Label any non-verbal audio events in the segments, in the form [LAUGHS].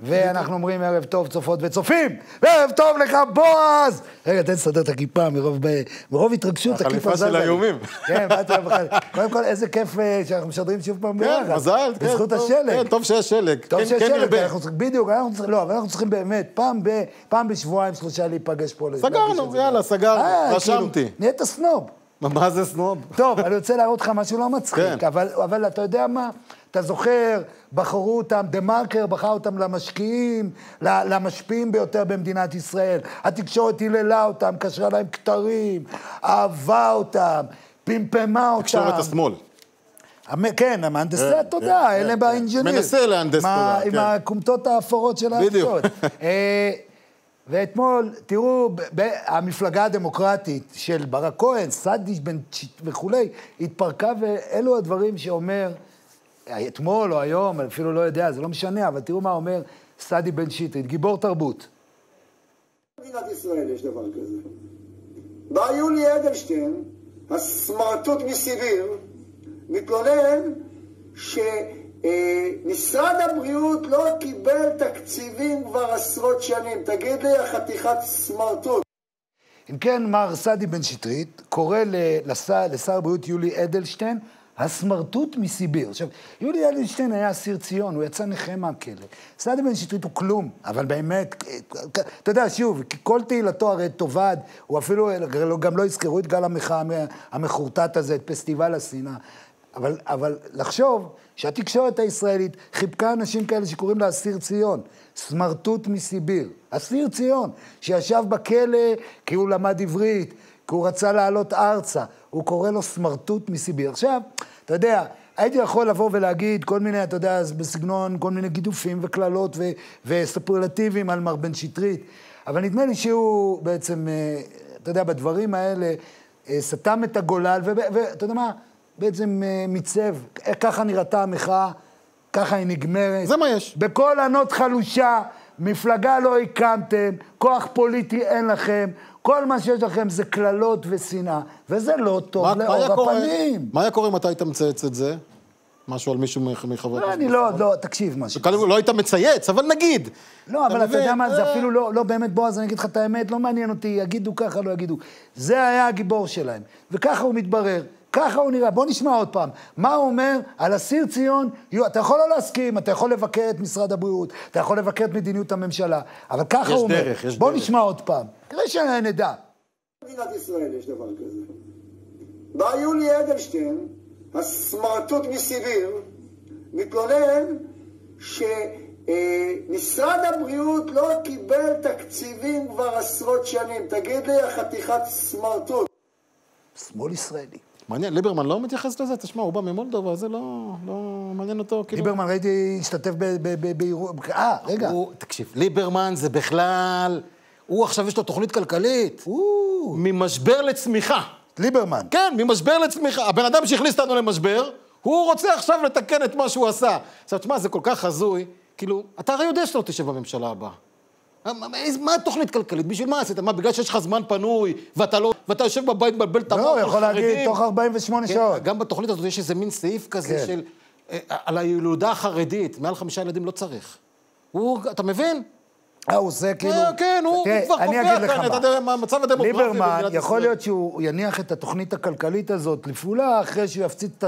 ואנחנו אומרים ערב טוב צופות וצופים, וערב טוב לך בועז! רגע, תן לסדר את הכיפה מרוב, מרוב התרגשות, הכיפה זזה לי. החליפה של האיומים. כן, באתי [LAUGHS] קודם כל, איזה כיף אה, שאנחנו משדרים שוב פעם ביחד. כן, מזל, כן. בזכות השלג. כן, טוב שיש שלג. טוב כן, שיש כן שלג. בדיוק, אנחנו צריכים, לא, אבל אנחנו צריכים באמת, פעם, ב, פעם בשבועיים, שלושה להיפגש פה. סגרנו, יאללה, סגרנו, אה, רשמתי. כאילו, נהיית סנוב. מה זה סנוב? טוב, אני רוצה להראות לך משהו לא מצחיק, כן. אבל, אבל אתה יודע מה? אתה זוכר, בחרו אותם, דה מרקר בחר אותם למשקיעים, למשפיעים ביותר במדינת ישראל. התקשורת היללה אותם, קשרה להם כתרים, אהבה אותם, פמפמה אותם. תקשורת השמאל. כן, המהנדסי כן, התודעה, כן, אלה כן. באינג'יניר. מנסה להנדס עם תודעה, עם כן. הכומתות האפורות של בדיוק. [LAUGHS] ואתמול, תראו, המפלגה הדמוקרטית של ברק כהן, סדיש בן וכולי, התפרקה, ואלו הדברים שאומר, אתמול או היום, אפילו לא יודע, זה לא משנה, אבל תראו מה אומר סדי בן שטרית, גיבור תרבות. במדינת ישראל יש דבר כזה. בא יולי אדלשטיין, הסמרטוט מסיביר, מתלונן שמשרד הבריאות לא קיבל תקציבים כבר עשרות שנים. תגיד לי, החתיכת סמרטוט. אם כן, מר סדי בן שטרית קורא לשר, לשר הבריאות יולי אדלשטיין הסמרטוט מסיביר. עכשיו, יולי אדלשטיין היה אסיר ציון, הוא יצא נכה מהכלא. סדי בן שטרית הוא כלום, אבל באמת, אתה יודע, שוב, כל תהילתו הרי תאבד, הוא אפילו, גם לא יזכרו את גל המחאה המחורטט הזה, את פסטיבל השנאה. אבל, אבל לחשוב שהתקשורת הישראלית חיבקה אנשים כאלה שקוראים לה אסיר ציון, סמרטוט מסיביר, אסיר ציון, שישב בכלא כי הוא למד עברית, כי הוא רצה לעלות ארצה, הוא קורא לו סמרטוט מסיביר. עכשיו, אתה יודע, הייתי יכול לבוא ולהגיד כל מיני, אתה יודע, בסגנון, כל מיני גידופים וקללות ו- וסופרלטיבים על מר בן שטרית, אבל נדמה לי שהוא בעצם, אה, אתה יודע, בדברים האלה, אה, סתם את הגולל, ואתה יודע מה? בעצם אה, מיצב, אה, ככה נראתה המחאה, ככה היא נגמרת. זה מה יש. בקול ענות חלושה, מפלגה לא הקמתם, כוח פוליטי אין לכם, כל מה שיש לכם זה קללות ושנאה, וזה לא טוב מה- מה לאור קורה- הפנים. מה היה קורה אם אתה היית מצייץ את זה? משהו על מישהו מח- מחברי לא, הכנסת? אני לא, לא, תקשיב משהו. לא היית מצייץ, אבל נגיד. לא, אבל אתה יודע? מה, זה אה. אפילו לא, לא באמת, בועז, אני אגיד לך את האמת, לא מעניין אותי, יגידו ככה, לא יגידו. זה היה הגיבור שלהם, וככה הוא מתברר, ככה הוא נראה. בוא נשמע עוד פעם, מה הוא אומר על אסיר ציון, יו, אתה יכול לא להסכים, אתה יכול לבקר את משרד הבריאות, אתה יכול לבקר את מדיניות הממשלה, אבל ככה יש הוא אומר. דרך, יש בוא דרך. נשמע עוד פעם, כדי שנדע. במדינת ישראל יש דבר כזה. בא יולי אדלשטיין, הסמרטוט מסיביר, מתלונן שמשרד הבריאות לא קיבל תקציבים כבר עשרות שנים. תגיד לי, החתיכת סמרטוט. שמאל ישראלי. מעניין, ליברמן לא מתייחס לזה? תשמע, הוא בא ממולדובה, זה לא לא מעניין אותו, כאילו... ליברמן, ראיתי, השתתף באירוע, אה, רגע. הוא, תקשיב, ליברמן זה בכלל... הוא עכשיו יש לו תוכנית כלכלית. ממשבר לצמיחה. ליברמן. כן, ממשבר לצמיחה. הבן אדם שהכניס אותנו למשבר, הוא רוצה עכשיו לתקן את מה שהוא עשה. עכשיו, תשמע, זה כל כך הזוי, כאילו, אתה הרי יודע שאתה לא תשב בממשלה הבאה. מה- התוכנית כלכלית? בשביל מה עשית? מה, בגלל שיש לך זמן פנוי, ואתה לא... ואתה יושב בבית מבלבל את המוח לא, הוא על יכול להגיד? תוך 48 כן, שעות. גם בתוכנית הזאת יש איזה מין סעיף כזה כן. של... אה, על הילודה החרדית, מעל חמישה ילדים לא צריך. הוא, אתה מבין? אה, הוא עושה כאילו... כן, כן, הוא כבר קובע כאן את מה. הד- המצב הדמוגרפי ליברמן, במדינת יכול ישראל. להיות שהוא יניח את התוכנית הכלכלית הזאת לפעולה אחרי שהוא יפציץ את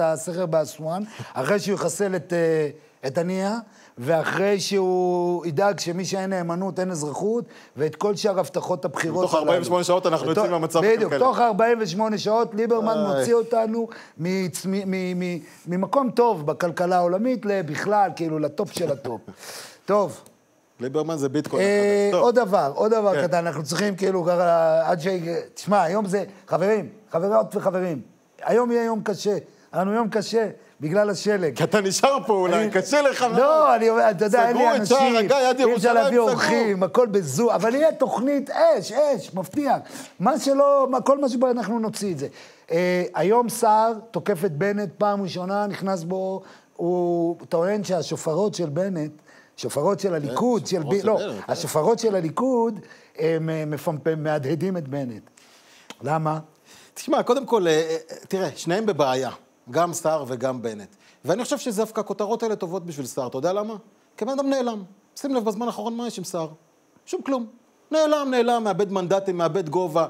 הסכר, באסואן, אחרי שהוא יחסל את, אה, את הנייה, ואחרי שהוא ידאג שמי שאין נאמנות אין אזרחות, ואת כל שאר הבטחות הבחירות בתוך 48 שעות אנחנו יוצאים מהמצב בדיוק, הכלכלי. תוך 48 שעות ליברמן. מוציא אותנו ממקום טוב בכלכלה העולמית לבכלל, כאילו, לטופ של הטופ. [LAUGHS] טוב. ליברמן זה ביטקוין אה. עוד דבר, עוד דבר כן. קטן, אנחנו צריכים כאילו ככה, עד ש... תשמע, היום זה, חברים, חברות וחברים, היום יהיה יום קשה, היה לנו יום קשה בגלל השלג. כי אתה נשאר פה אולי, אני- קשה לך מאוד. לא, אני אומר, אתה יודע, אין לי סגרו את שער אנשים, הגיא עד אי אפשר להביא. אורחים, הכל בזום, אבל יהיה תוכנית אש, אש, מבטיח. מה שלא, מה- כל מה שבו אנחנו נוציא את זה. אה, היום סער תוקף את בנט פעם ראשונה, נכנס בו, הוא טוען שהשופרות של בנט, שופרות של הליכוד, של בי, של לא, בנט, כן. השופרות של הליכוד, הם אה, מפמפם, מהדהדים את בנט. למה? תשמע, קודם כל, אה, אה, תראה, שניהם בבעיה, גם סער וגם בנט. ואני חושב שדווקא הכותרות האלה טובות בשביל סער, אתה יודע למה? כי הבן אדם נעלם. שים לב בזמן האחרון מה יש עם סער? שום כלום. נעלם, נעלם, מאבד מנדטים, מאבד גובה.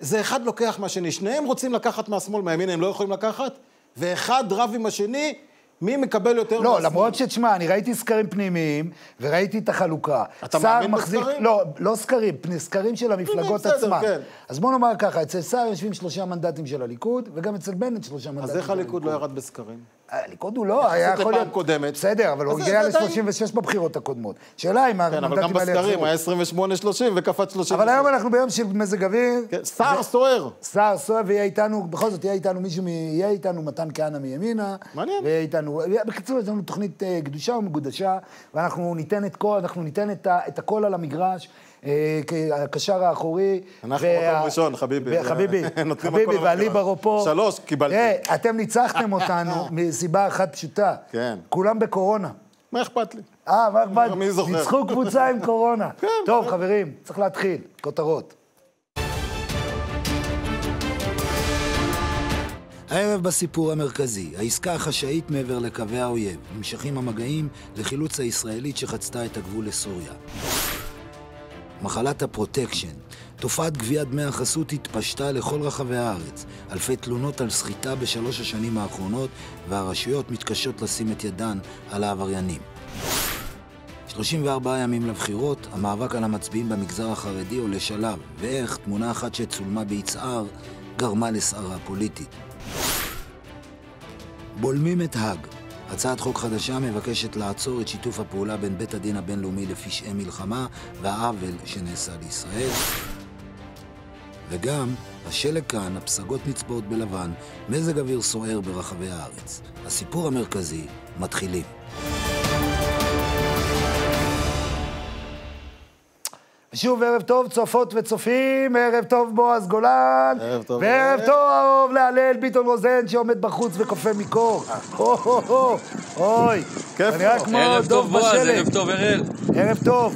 זה אחד לוקח מהשני. שניהם רוצים לקחת מהשמאל, מהימין הם לא יכולים לקחת, ואחד רב עם השני, מי מקבל יותר לא, מהשמאל. למרות שתשמע, אני ראיתי סקרים פנימיים, וראיתי את החלוקה. אתה סער מאמין מחזיק- בסקרים? לא, לא סקרים, סקרים של המפלגות עצמן. כן. אז בוא נאמר ככה, אצל סער יושבים שלושה מנדטים של הליכוד, וגם אצל בנט שלושה מנדטים אז של איך הליכוד לא ירד בסקרים? הליכוד הוא לא, היה יכול להיות... קודמת. בסדר, אבל הוא הגיע זה עדיין- ל-36 בבחירות הקודמות. שאלה אם כן, אבל גם המנדטים האלה בסקרים יחזרו. היה 28-30 וקפץ 30. אבל היום אנחנו ביום של מזג אוויר. כן, סער סוער. סער סוער ויהיה איתנו, בכל זאת יהיה איתנו מישהו. יהיה איתנו מתן כהנא מימינה. מעניין. ויהיה איתנו, בקיצור, יש לנו תוכנית אה, קדושה ומגודשה, ואנחנו ניתן את כל, אנחנו ניתן את, ה... את הכל על המגרש. אה, כקשר האחורי. אנחנו מקום ראשון, חביבי. חביבי, [LAUGHS] חביבי והליברו פה. שלוש קיבלתי. תראה, אתם ניצחתם אותנו [LAUGHS] מסיבה אחת פשוטה. כן. כולם בקורונה. מה אכפת לי? אה, מה אכפת? מי זוכר? ניצחו קבוצה עם קורונה. [LAUGHS] כן, טוב, כן. חברים, צריך להתחיל. כותרות. הערב בסיפור המרכזי, העסקה החשאית מעבר לקווי האויב. נמשכים המגעים לחילוץ הישראלית שחצתה את הגבול לסוריה. מחלת הפרוטקשן. תופעת גביית דמי החסות התפשטה לכל רחבי הארץ. אלפי תלונות על סחיטה בשלוש השנים האחרונות, והרשויות מתקשות לשים את ידן על העבריינים. 34 ימים לבחירות, המאבק על המצביעים במגזר החרדי עולה שלב, ואיך תמונה אחת שצולמה ביצהר גרמה לסערה פוליטית. בולמים את האג. הצעת חוק חדשה מבקשת לעצור את שיתוף הפעולה בין בית הדין הבינלאומי לפשעי מלחמה והעוול שנעשה לישראל. וגם, השלג כאן, הפסגות נצבעות בלבן, מזג אוויר סוער ברחבי הארץ. הסיפור המרכזי, מתחילים. שוב, ערב טוב, צופות וצופים, ערב טוב בועז גולן. ערב טוב, וערב ערב. טוב להלל ביטון רוזן שעומד בחוץ וקופא מקור. אוי. כיף זה נראה לו. כמו ערב דוב טוב בועז, בשלג. ערב טוב אראל. ערב טוב.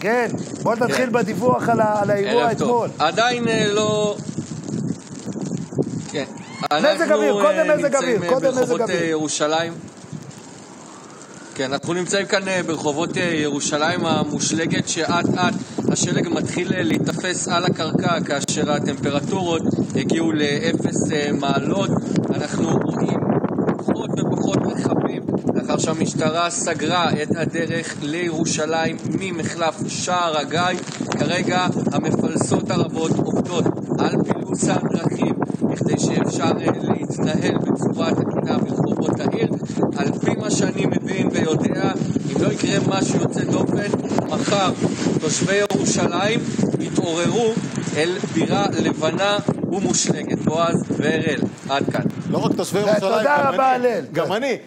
כן, בוא נתחיל בדיווח על האירוע. אתמול. עדיין אה, לא... כן. מזג אוויר, אנחנו, קודם אה, מזג אוויר, נמצאים, אה, קודם מזג ברחובות אוויר. אה, ירושלים. כן, אנחנו נמצאים כאן אה, ברחובות אה, ירושלים המושלגת, שאט אט השלג מתחיל אה, להיתפס על הקרקע כאשר הטמפרטורות הגיעו לאפס מעלות. אנחנו רואים פחות ופחות רכבים לאחר שהמשטרה סגרה את הדרך לירושלים ממחלף שער הגיא. כרגע המפלסות הרבות עובדות על פילוס הדרכים בכדי שאפשר אה, להתנהל בצורה תקינה ברחובות העיר. על פי מה שאני מבין ויודע, אם לא יקרה משהו יוצא דופן, מחר תושבי ירושלים יתעוררו אל בירה לבנה ומושלגת. בועז ואראל, עד כאן. לא רק תושבי תודה ירושלים, גם רבה, אני. הלל. גם. אני.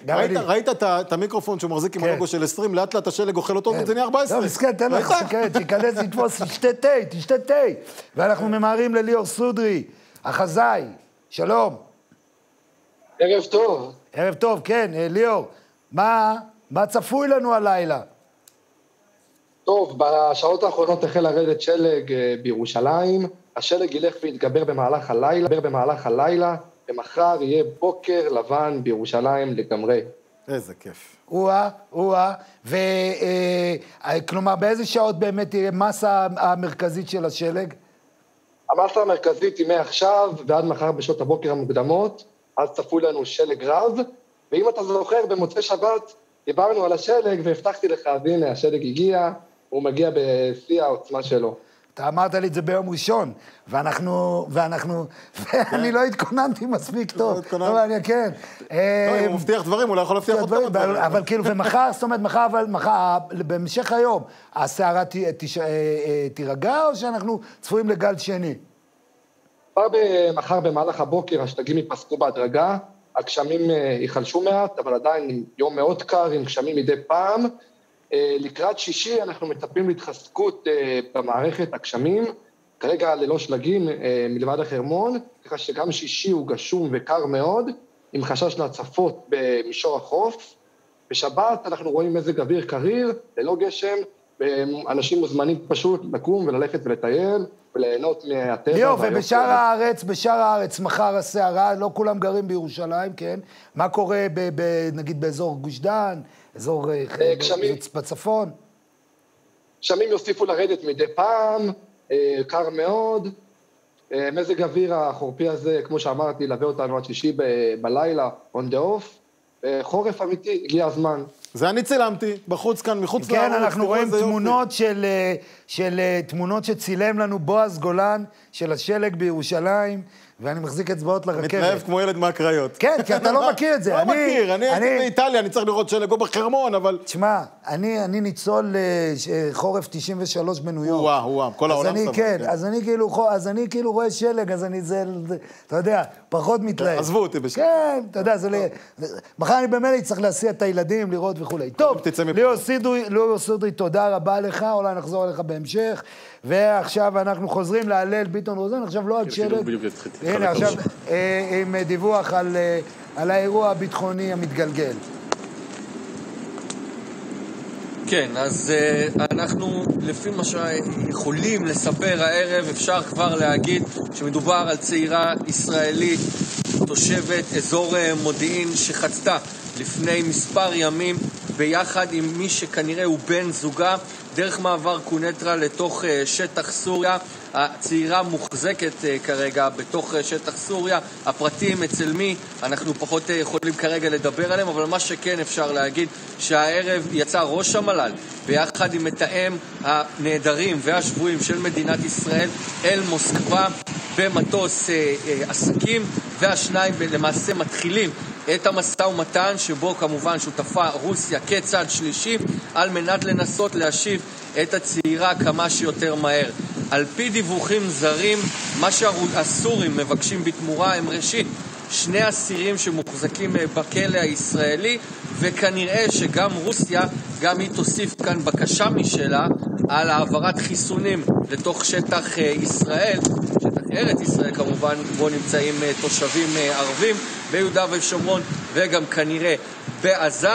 ראית- את המיקרופון שהוא מחזיק עם כן. הלוגו של 20, לאט לאט השלג אוכל אותו, וזה נהיה 14. לא, מסכן, תן? כן, תיכנס, תתפוס, תשתה [LAUGHS] תה, תשתה תה. ואנחנו ממהרים לליאור סודרי, החזאי. שלום. ערב טוב. ערב טוב, כן, אה, ליאור. מה, מה צפוי לנו הלילה? טוב, בשעות האחרונות החל לרדת שלג אה, בירושלים. השלג ילך ויתגבר במהלך הלילה, במהלך הלילה, ומחר יהיה בוקר לבן בירושלים לגמרי. איזה כיף. או-אה, או-אה. וכלומר, באיזה שעות באמת תהיה מסה המרכזית של השלג? המסה המרכזית היא מעכשיו ועד מחר בשעות הבוקר המוקדמות, אז צפוי לנו שלג רב, ואם אתה זוכר, במוצאי שבת דיברנו על השלג והבטחתי לך, אז הנה, השלג הגיע, הוא מגיע בשיא העוצמה שלו. אתה אמרת לי את זה ביום ראשון, ואנחנו, ואנחנו, ואני לא התכוננתי מספיק טוב. התכוננת. לא, אני, כן. לא, אם הוא מבטיח דברים, הוא לא יכול להבטיח עוד כמה דברים. אבל כאילו, ומחר, זאת אומרת, מחר, אבל מחר, בהמשך היום, הסערה אה, אה, תירגע, או שאנחנו צפויים לגל שני? כבר מחר במהלך הבוקר השלגים ייפסקו בהדרגה, הגשמים אה, ייחלשו מעט, אבל עדיין יום מאוד קר עם גשמים מדי פעם. אה, לקראת שישי אנחנו מצפים להתחזקות אה, במערכת הגשמים, כרגע ללא שלגים אה, מלבד החרמון, ככה שגם שישי הוא גשום וקר מאוד, עם חשש להצפות במישור החוף. בשבת אנחנו רואים מזג אוויר קריר, ללא גשם, ואנשים מוזמנים פשוט לקום וללכת ולטייל וליהנות מהטבע. ליאור, ובשאר. הארץ, בשאר הארץ, מחר הסערה, לא כולם גרים בירושלים, כן? מה קורה, ב, ב, נגיד, באזור גוש דן, אזור אה, אה, גשמים. בצפון? גשמים יוסיפו לרדת מדי פעם, אה, קר מאוד. אה, מזג האוויר החורפי הזה, כמו שאמרתי, ילווה אותנו עד שישי בלילה, on the off. אה, חורף אמיתי, הגיע הזמן. זה אני צילמתי, בחוץ כאן, מחוץ כן, לארץ, אנחנו תראו רואים. תמונות של, אה, של אה, תמונות שצילם לנו בועז גולן, של השלג בירושלים, ואני מחזיק אצבעות לרכבת. מתלהב כמו ילד מהקריות. כן, כי אתה לא [LAUGHS] מכיר את זה. לא מכיר, אני הייתי באיטליה, אני צריך לראות שלג או בחרמון, אבל... תשמע, אני, ניצול אה, ש- חורף 93 בניו יורק. וואו, וואו, כל העולם סבל, כן, כן. אז אני כאילו, אז אני כאילו רואה שלג, אז אני זה- אתה יודע, פחות מתלהב. עזבו אותי בשקט. כן, אתה יודע, זה לא... זה- מחר אני במילא אצטרך להסיע את הילדים, לראות וכולי. טוב. ליאור סידרי, ליאור סידרי, תודה רבה לך, אולי נחזור אליך בהמשך. ועכשיו אנחנו חוזרים להלל ביטון רוזן, עכשיו לא על שלג. בדיוק התחלתי הנה, עכשיו אה, עם דיווח על, אה, על האירוע הביטחוני המתגלגל. כן, אז uh, אנחנו, לפי מה שיכולים לספר הערב, אפשר כבר להגיד שמדובר על צעירה ישראלית, תושבת אזור uh, מודיעין, שחצתה לפני מספר ימים ביחד עם מי שכנראה הוא בן זוגה דרך מעבר קונטרה לתוך uh, שטח סוריה. הצעירה מוחזקת uh, כרגע בתוך uh, שטח סוריה. הפרטים אצל מי, אנחנו פחות יכולים כרגע לדבר עליהם, אבל מה שכן אפשר להגיד, שהערב יצא ראש המל"ל ביחד עם מתאם הנעדרים והשבויים של מדינת ישראל אל מוסקבה במטוס עסקים, והשניים למעשה מתחילים את המשא ומתן שבו כמובן שותפה רוסיה כצד שלישי על מנת לנסות להשיב את הצעירה כמה שיותר מהר. על פי דיווחים זרים, מה שהסורים מבקשים בתמורה הם ראשית שני אסירים שמוחזקים אה, בכלא הישראלי וכנראה שגם רוסיה, גם היא תוסיף כאן בקשה משלה על העברת חיסונים לתוך שטח אה, ישראל, ארץ ישראל כמובן, בו נמצאים אה, תושבים אה, ערבים ביהודה ושומרון וגם כנראה בעזה.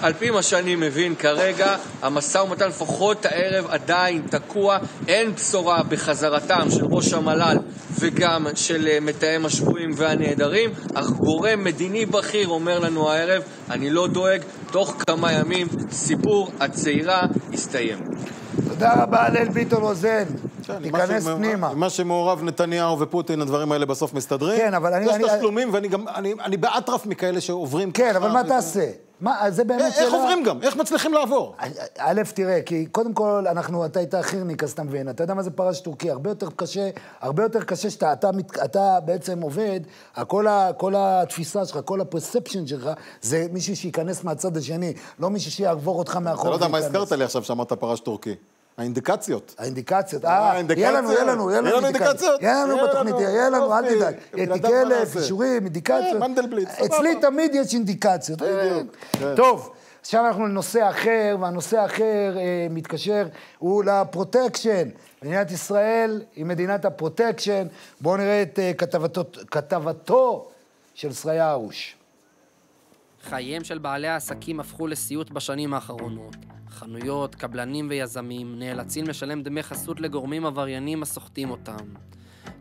על פי מה שאני מבין כרגע, המשא ומתן לפחות הערב עדיין תקוע, אין בשורה בחזרתם של ראש המל"ל וגם של אה, מתאם השבויים והנעדרים, אך גורם מדיני בכיר אומר לנו הערב, אני לא דואג, תוך כמה ימים סיפור הצעירה יסתיים. תודה רבה, הלל ביטון רוזן. כן, תיכנס מה פנימה. מה שמעורב נתניהו ופוטין, הדברים האלה בסוף מסתדרים. כן, אבל אני- יש תשלומים, ואני גם, אני אני באטרף מכאלה שעוברים... כן, אבל ככה, מה תעשה? מה, זה באמת איך שאלה... עוברים גם? איך מצליחים לעבור? א', תראה, כי קודם כל, אנחנו, אתה היית חירניק, אז אתה מבין, אתה יודע מה זה פרש טורקי, הרבה יותר קשה, הרבה יותר קשה שאתה אתה, אתה בעצם עובד, כל, ה, כל התפיסה שלך, כל הפרספשן שלך, זה מישהו שייכנס מהצד השני, לא מישהו שיעבור אותך מאחור. אתה לא יודע מה. הזכרת לי עכשיו שאמרת פרש טורקי. האינדיקציות. האינדיקציות, אה, אה. יהיה לנו, יהיה לנו, יהיה לנו אינדיקציות? יהיה לנו בתוכנית, יהיה לנו, אל. תדאג. נעשה? אישורים, אינדיקציות. אה, מנדלבליט, סבבה. אצלי תמיד יש אינדיקציות. אה, כן. טוב, עכשיו אנחנו לנושא אחר, והנושא האחר אה, מתקשר, הוא לפרוטקשן. מדינת ישראל היא מדינת הפרוטקשן. בואו נראה את אה, כתבתו, כתבתו של שריה הרוש. חייהם של בעלי העסקים הפכו לסיוט בשנים האחרונות. חנויות, קבלנים ויזמים נאלצים לשלם דמי חסות לגורמים עבריינים הסוחטים אותם.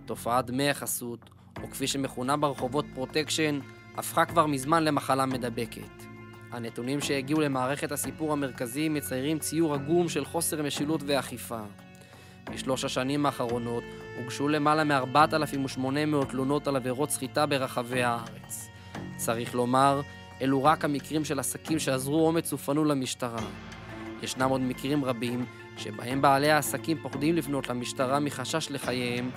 תופעת דמי החסות, או כפי שמכונה ברחובות פרוטקשן, הפכה כבר מזמן למחלה מדבקת. הנתונים שהגיעו למערכת הסיפור המרכזי מציירים ציור עגום של חוסר משילות ואכיפה. בשלוש השנים האחרונות הוגשו למעלה מ-4,800 תלונות על עבירות סחיטה ברחבי הארץ. צריך לומר, אלו רק המקרים של עסקים שאזרו אומץ ופנו למשטרה. ישנם עוד מקרים רבים שבהם בעלי העסקים פוחדים לפנות למשטרה מחשש לחייהם,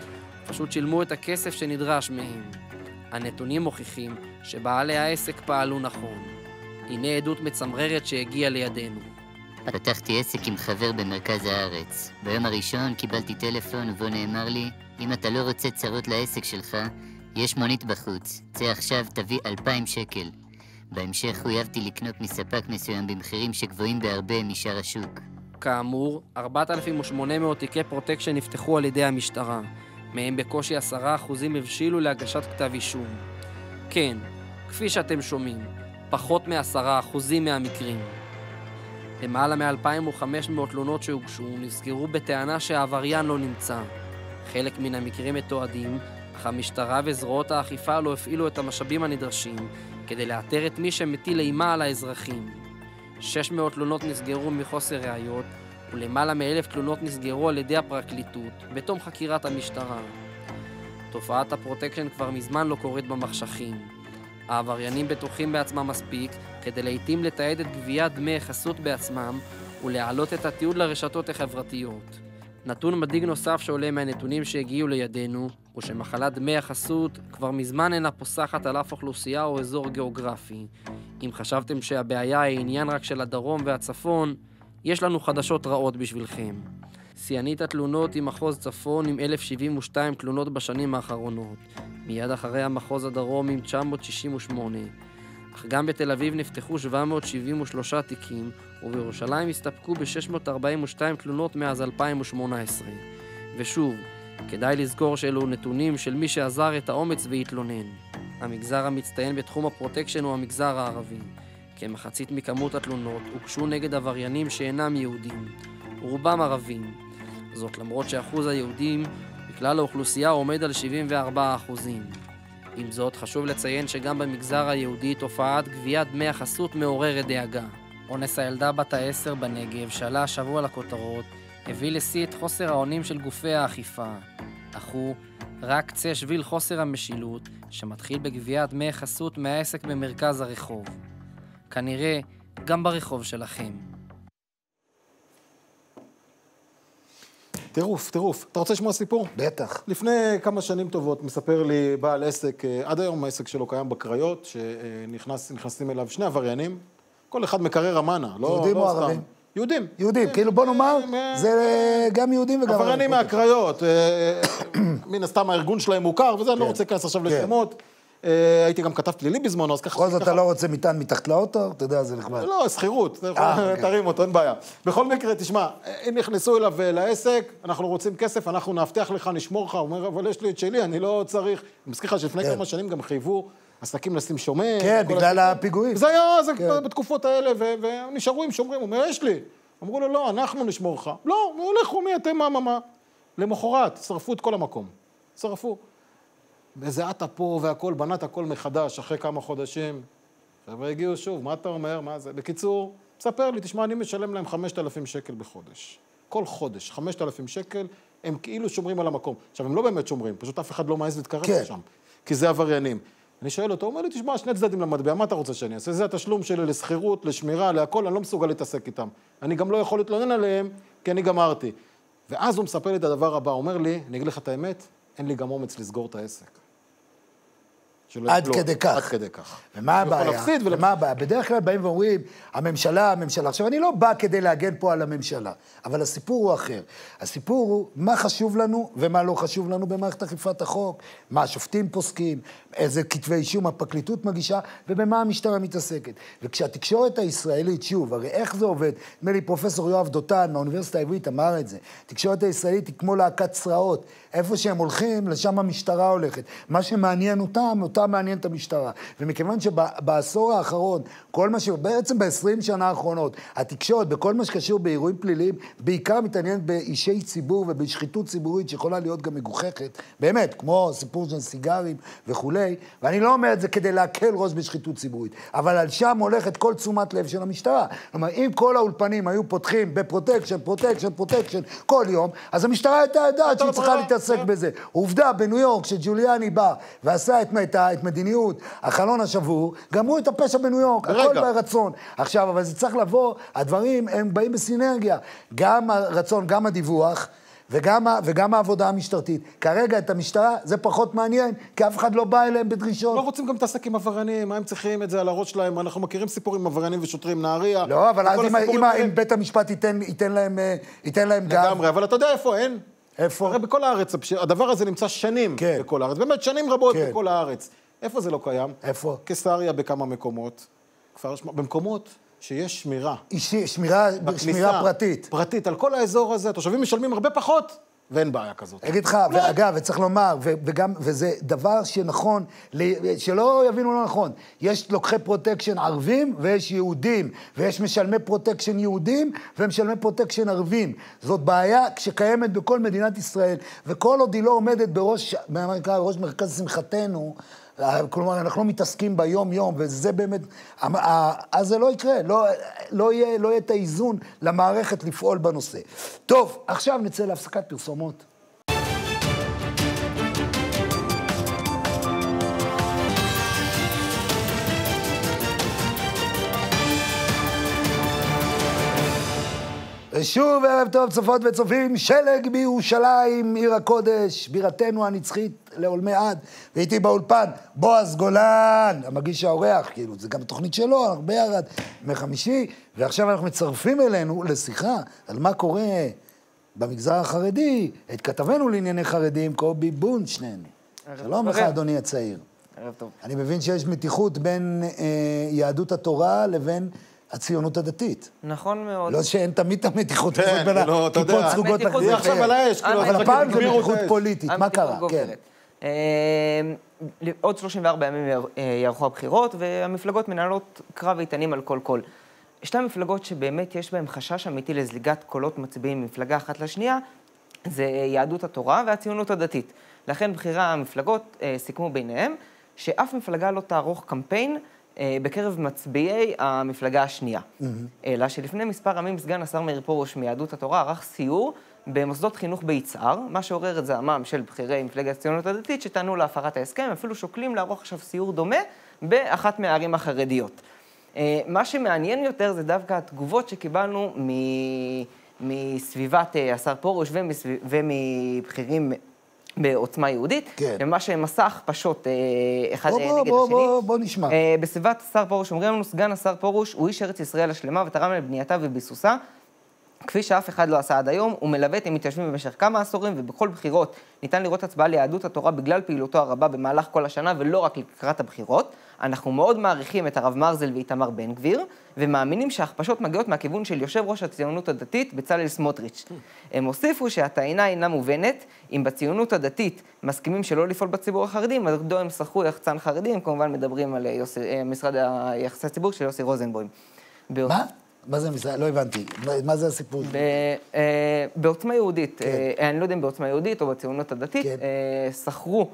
פשוט שילמו את הכסף שנדרש מהם. הנתונים מוכיחים שבעלי העסק פעלו נכון. הנה עדות מצמררת שהגיעה לידינו. פתחתי עסק עם חבר במרכז הארץ. ביום הראשון קיבלתי טלפון ובו נאמר לי, אם אתה לא רוצה צרות לעסק שלך, יש מונית בחוץ. צא עכשיו, תביא אלפיים שקל. בהמשך חויבתי לקנות מספק מסוים במחירים שגבוהים בהרבה משאר השוק. כאמור, 4,800 תיקי פרוטקשן נפתחו על ידי המשטרה, מהם בקושי 10% הבשילו להגשת כתב אישום. כן, כפי שאתם שומעים, פחות מ-10% מהמקרים. למעלה מ-2,500 תלונות שהוגשו נסגרו בטענה שהעבריין לא נמצא. חלק מן המקרים מתועדים, אך המשטרה וזרועות האכיפה לא הפעילו את המשאבים הנדרשים כדי לאתר את מי שמטיל אימה על האזרחים. 600 תלונות נסגרו מחוסר ראיות, ולמעלה מאלף תלונות נסגרו על ידי הפרקליטות בתום חקירת המשטרה. תופעת הפרוטקשן כבר מזמן לא קורית במחשכים. העבריינים בטוחים בעצמם מספיק כדי לעיתים לתעד את גביית דמי חסות בעצמם ולהעלות את התיעוד לרשתות החברתיות. נתון מדאיג נוסף שעולה מהנתונים שהגיעו לידינו, הוא שמחלת דמי החסות כבר מזמן אינה פוסחת על אף אוכלוסייה או אזור גיאוגרפי. אם חשבתם שהבעיה היא עניין רק של הדרום והצפון, יש לנו חדשות רעות בשבילכם. שיאנית התלונות היא מחוז צפון עם 1,072 תלונות בשנים האחרונות. מיד אחרי המחוז הדרום עם 968. אך גם בתל אביב נפתחו 773 תיקים, ובירושלים הסתפקו ב-642 תלונות מאז 2018. ושוב, כדאי לזכור שאלו נתונים של מי שאזר את האומץ והתלונן. המגזר המצטיין בתחום הפרוטקשן הוא המגזר הערבי. כמחצית מכמות התלונות הוגשו נגד עבריינים שאינם יהודים, רובם ערבים. זאת למרות שאחוז היהודים בכלל האוכלוסייה עומד על 74 אחוזים. עם זאת, חשוב לציין שגם במגזר היהודי תופעת גביית דמי החסות מעוררת דאגה. אונס הילדה בת העשר בנגב, שעלה השבוע לכותרות, הביא לשיא את חוסר האונים של גופי האכיפה. אך הוא רק קצה שביל חוסר המשילות, שמתחיל בגביית דמי חסות מהעסק במרכז הרחוב. כנראה גם ברחוב שלכם. טירוף, טירוף. אתה רוצה לשמוע סיפור? בטח. לפני כמה שנים טובות מספר לי בעל עסק, אה, עד היום העסק שלו קיים בקריות, שנכנסים אליו שני עבריינים, כל אחד מקרר המאנה, לא, יהודים לא או סתם. ערבים? יהודים. יהודים, כאילו בוא נאמר, אה, זה גם יהודים וגם עבריינים מהקריות, אה, מן הסתם הארגון שלהם מוכר, וזה, אני לא כן. רוצה להיכנס עכשיו כן. לשמות. אה, הייתי גם כתב פלילי בזמנו, אז ככה... בכל זאת אתה לא רוצה מטען מתחת לאוטו? אתה יודע, זה נחמד. לא, שכירות, אה, אוקיי. תרים אותו, אין בעיה. בכל מקרה, תשמע, הם נכנסו אליו אה, לעסק, אנחנו רוצים כסף, אנחנו נאבטח לך, נשמור לך, הוא אומר, אבל יש לי את שלי, אני לא צריך. אני מזכיר לך שלפני כן. כמה שנים גם חייבו עסקים לשים שומר. כן, בגלל. הפיגועים. זה היה אז כן. בתקופות האלה, ונשארו עם שומרים, הוא אומר, יש לי. אמרו לו, לא, אנחנו נשמור לך. לא, הוא מי אתם, מה, מה, מה. למחרת, שרפו את כל המקום. שרפו. וזה עטה פה והכל, בנת הכל מחדש, אחרי כמה חודשים. חבר'ה הגיעו שוב, מה אתה אומר, מה זה? בקיצור, ספר לי, תשמע, אני משלם להם 5,000 שקל בחודש. כל חודש, 5,000 שקל, הם כאילו שומרים על המקום. עכשיו, הם לא באמת שומרים, פשוט אף אחד לא מעז להתקרב כן. לשם, כי זה עבריינים. אני שואל אותו, הוא אומר לי, תשמע, שני צדדים למטבע, מה אתה רוצה שאני אעשה? זה התשלום שלי לשכירות, לשמירה, להכל, אני לא מסוגל להתעסק איתם. אני גם לא יכול להתלונן עליהם, כי אני גמרתי. ואז הוא מספר לי את הדבר הבא, הוא אומר לי, אני אגיד לך את האמת, אין לי גם אומץ לסגור את העסק. עד. כדי כך. עד כדי כך. ומה הוא יכול הבעיה? להפסיד ולהפסיד. ומה הבעיה? בדרך כלל באים ואומרים, הממשלה, הממשלה. עכשיו, אני לא בא כדי להגן פה על הממשלה, אבל הסיפור הוא אחר. הסיפור הוא מה חשוב לנו ומה לא חשוב לנו במערכת אכיפת החוק, מה השופטים פוסקים, איזה כתבי אישום הפרקליטות מגישה, ובמה המשטרה מתעסקת. וכשהתקשורת הישראלית, שוב, הרי איך זה עובד? נדמה לי פרופסור יואב דותן מהאוניברסיטה העברית אמר את זה. התקשורת הישראלית היא כמו להקת צרעות. איפה שהם הולכים, לשם המשטרה הולכת. מה שמעניין אותם, אותם מעניין את המשטרה. ומכיוון שבעשור האחרון, כל מה ש... בעצם ב-20 שנה האחרונות, התקשורת, בכל מה שקשור באירועים פליליים, בעיקר מתעניינת באישי ציבור ובשחיתות ציבורית שיכולה להיות גם מגוחכת, באמת, כמו סיפור של סיגרים וכולי, ואני לא אומר את זה כדי להקל ראש בשחיתות ציבורית, אבל על שם הולכת כל תשומת לב של המשטרה. כלומר, אם כל האולפנים היו פותחים בפרוטקשן, פרוטקשן, פרוטקשן, כל יום, אז המשטרה הייתה יודעת שהיא צריכה ברירה, להתעסק. בזה. עובדה, בניו יורק, כשג'וליאני בא ועשה את, את, את מדיניות החלון השבור, גמרו את הפשע בניו יורק, הכל. ברצון. עכשיו, אבל זה צריך לבוא, הדברים הם באים בסינרגיה. גם הרצון, גם הדיווח. וגם, וגם העבודה המשטרתית. כרגע את המשטרה זה פחות מעניין, כי אף אחד לא בא אליהם בדרישות. לא רוצים גם להתעסק עם עבריינים, מה הם צריכים את זה על הראש שלהם? אנחנו מכירים סיפורים עם עבריינים ושוטרים, נהריה. לא, אבל אז אם, אם. אם בית המשפט ייתן, ייתן, להם, אה, ייתן להם גב, לגמרי, אבל אתה יודע איפה אין? איפה? הרי בכל הארץ, הדבר הזה נמצא שנים כן. בכל הארץ, באמת שנים רבות כן. בכל הארץ. איפה זה לא קיים? איפה? קיסריה בכמה מקומות, כפר שמ... במקומות שיש שמירה. אישי, שמירה, בכניסה, שמירה פרטית. פרטית, על כל האזור הזה, התושבים משלמים הרבה פחות, ואין בעיה כזאת. אני אגיד לך, ואגב, וצריך לומר, וגם, וזה דבר שנכון, שלא יבינו לא נכון, יש לוקחי פרוטקשן ערבים ויש יהודים, ויש משלמי פרוטקשן יהודים ומשלמי פרוטקשן ערבים. זאת בעיה שקיימת בכל מדינת ישראל, וכל עוד היא לא עומדת בראש, מה נקרא, בראש מרכז שמחתנו, כלומר, אנחנו לא מתעסקים ביום-יום, וזה באמת... אז זה לא יקרה, לא, לא, יהיה, לא יהיה את האיזון למערכת לפעול בנושא. טוב, עכשיו נצא להפסקת פרסומות. ושוב ערב טוב צופות וצופים, שלג בירושלים, עיר הקודש, בירתנו הנצחית לעולמי עד. והייתי באולפן, בועז גולן, המגיש האורח, כאילו, זה גם תוכנית שלו, הרבה ירד, ימי חמישי, ועכשיו אנחנו מצרפים אלינו לשיחה על מה קורה במגזר החרדי, את כתבנו לענייני חרדים, קובי בונשטיין. שלום לך, אדוני הצעיר. ערב טוב. אני מבין שיש מתיחות בין אה, יהדות התורה לבין... הציונות הדתית. נכון מאוד. לא שאין תמיד את המתיחות כן, הזאת בין לא. הכיפות סרוגות לכנסת. עכשיו על האש, כאילו, אבל הפעם זה מתיחות. פוליטית, מה קרה? כן. אה, עוד 34 ימים אה, יערכו הבחירות, והמפלגות מנהלות קרב איתנים על כל קול. שתי המפלגות שבאמת יש בהן חשש אמיתי לזליגת קולות מצביעים ממפלגה אחת לשנייה, זה יהדות התורה והציונות הדתית. לכן בכירי המפלגות אה, סיכמו ביניהם שאף מפלגה לא תערוך קמפיין בקרב מצביעי המפלגה השנייה. אלא שלפני מספר ימים סגן השר מאיר פרוש מיהדות התורה ערך סיור במוסדות חינוך ביצהר, מה שעורר את זעמם של בכירי מפלגת הציונות הדתית שטענו להפרת ההסכם, אפילו שוקלים לערוך עכשיו סיור דומה באחת מהערים החרדיות. אה, מה שמעניין יותר זה דווקא התגובות שקיבלנו מ... מסביבת אה, השר פרוש ומסב... ומבכירים בעוצמה יהודית, כן. למה שמסע הכפשות אה, אחד בוא, אה, בוא, נגד בוא, השני. בוא, בוא נשמע. אה, בסביבת השר פרוש אומרים לנו, סגן השר פרוש הוא איש ארץ ישראל השלמה ותרם לבנייתה וביסוסה. כפי שאף אחד לא עשה עד היום, הוא מלווה את המתיישבים במשך כמה עשורים, ובכל בחירות ניתן לראות הצבעה ליהדות התורה בגלל פעילותו הרבה במהלך כל השנה, ולא רק לקראת הבחירות. אנחנו מאוד מעריכים את הרב מרזל ואיתמר בן גביר, ומאמינים שההכפשות מגיעות מהכיוון של יושב ראש הציונות הדתית, בצלאל סמוטריץ'. הם הוסיפו שהטענה אינה מובנת, אם בציונות הדתית מסכימים שלא לפעול בציבור החרדי, מדוע הם שכרו יחצן חרדי, הם כמובן מדברים על אה, יוסי, אה, משרד היחסי הציבור של יוסי רוזנבוים. מה? מה זה המשרד? לא הבנתי. מה- זה הסיפור? ב- אה, בעוצמה יהודית, אה, אני לא יודע אם בעוצמה יהודית או בציונות הדתית, כן. אה, שכרו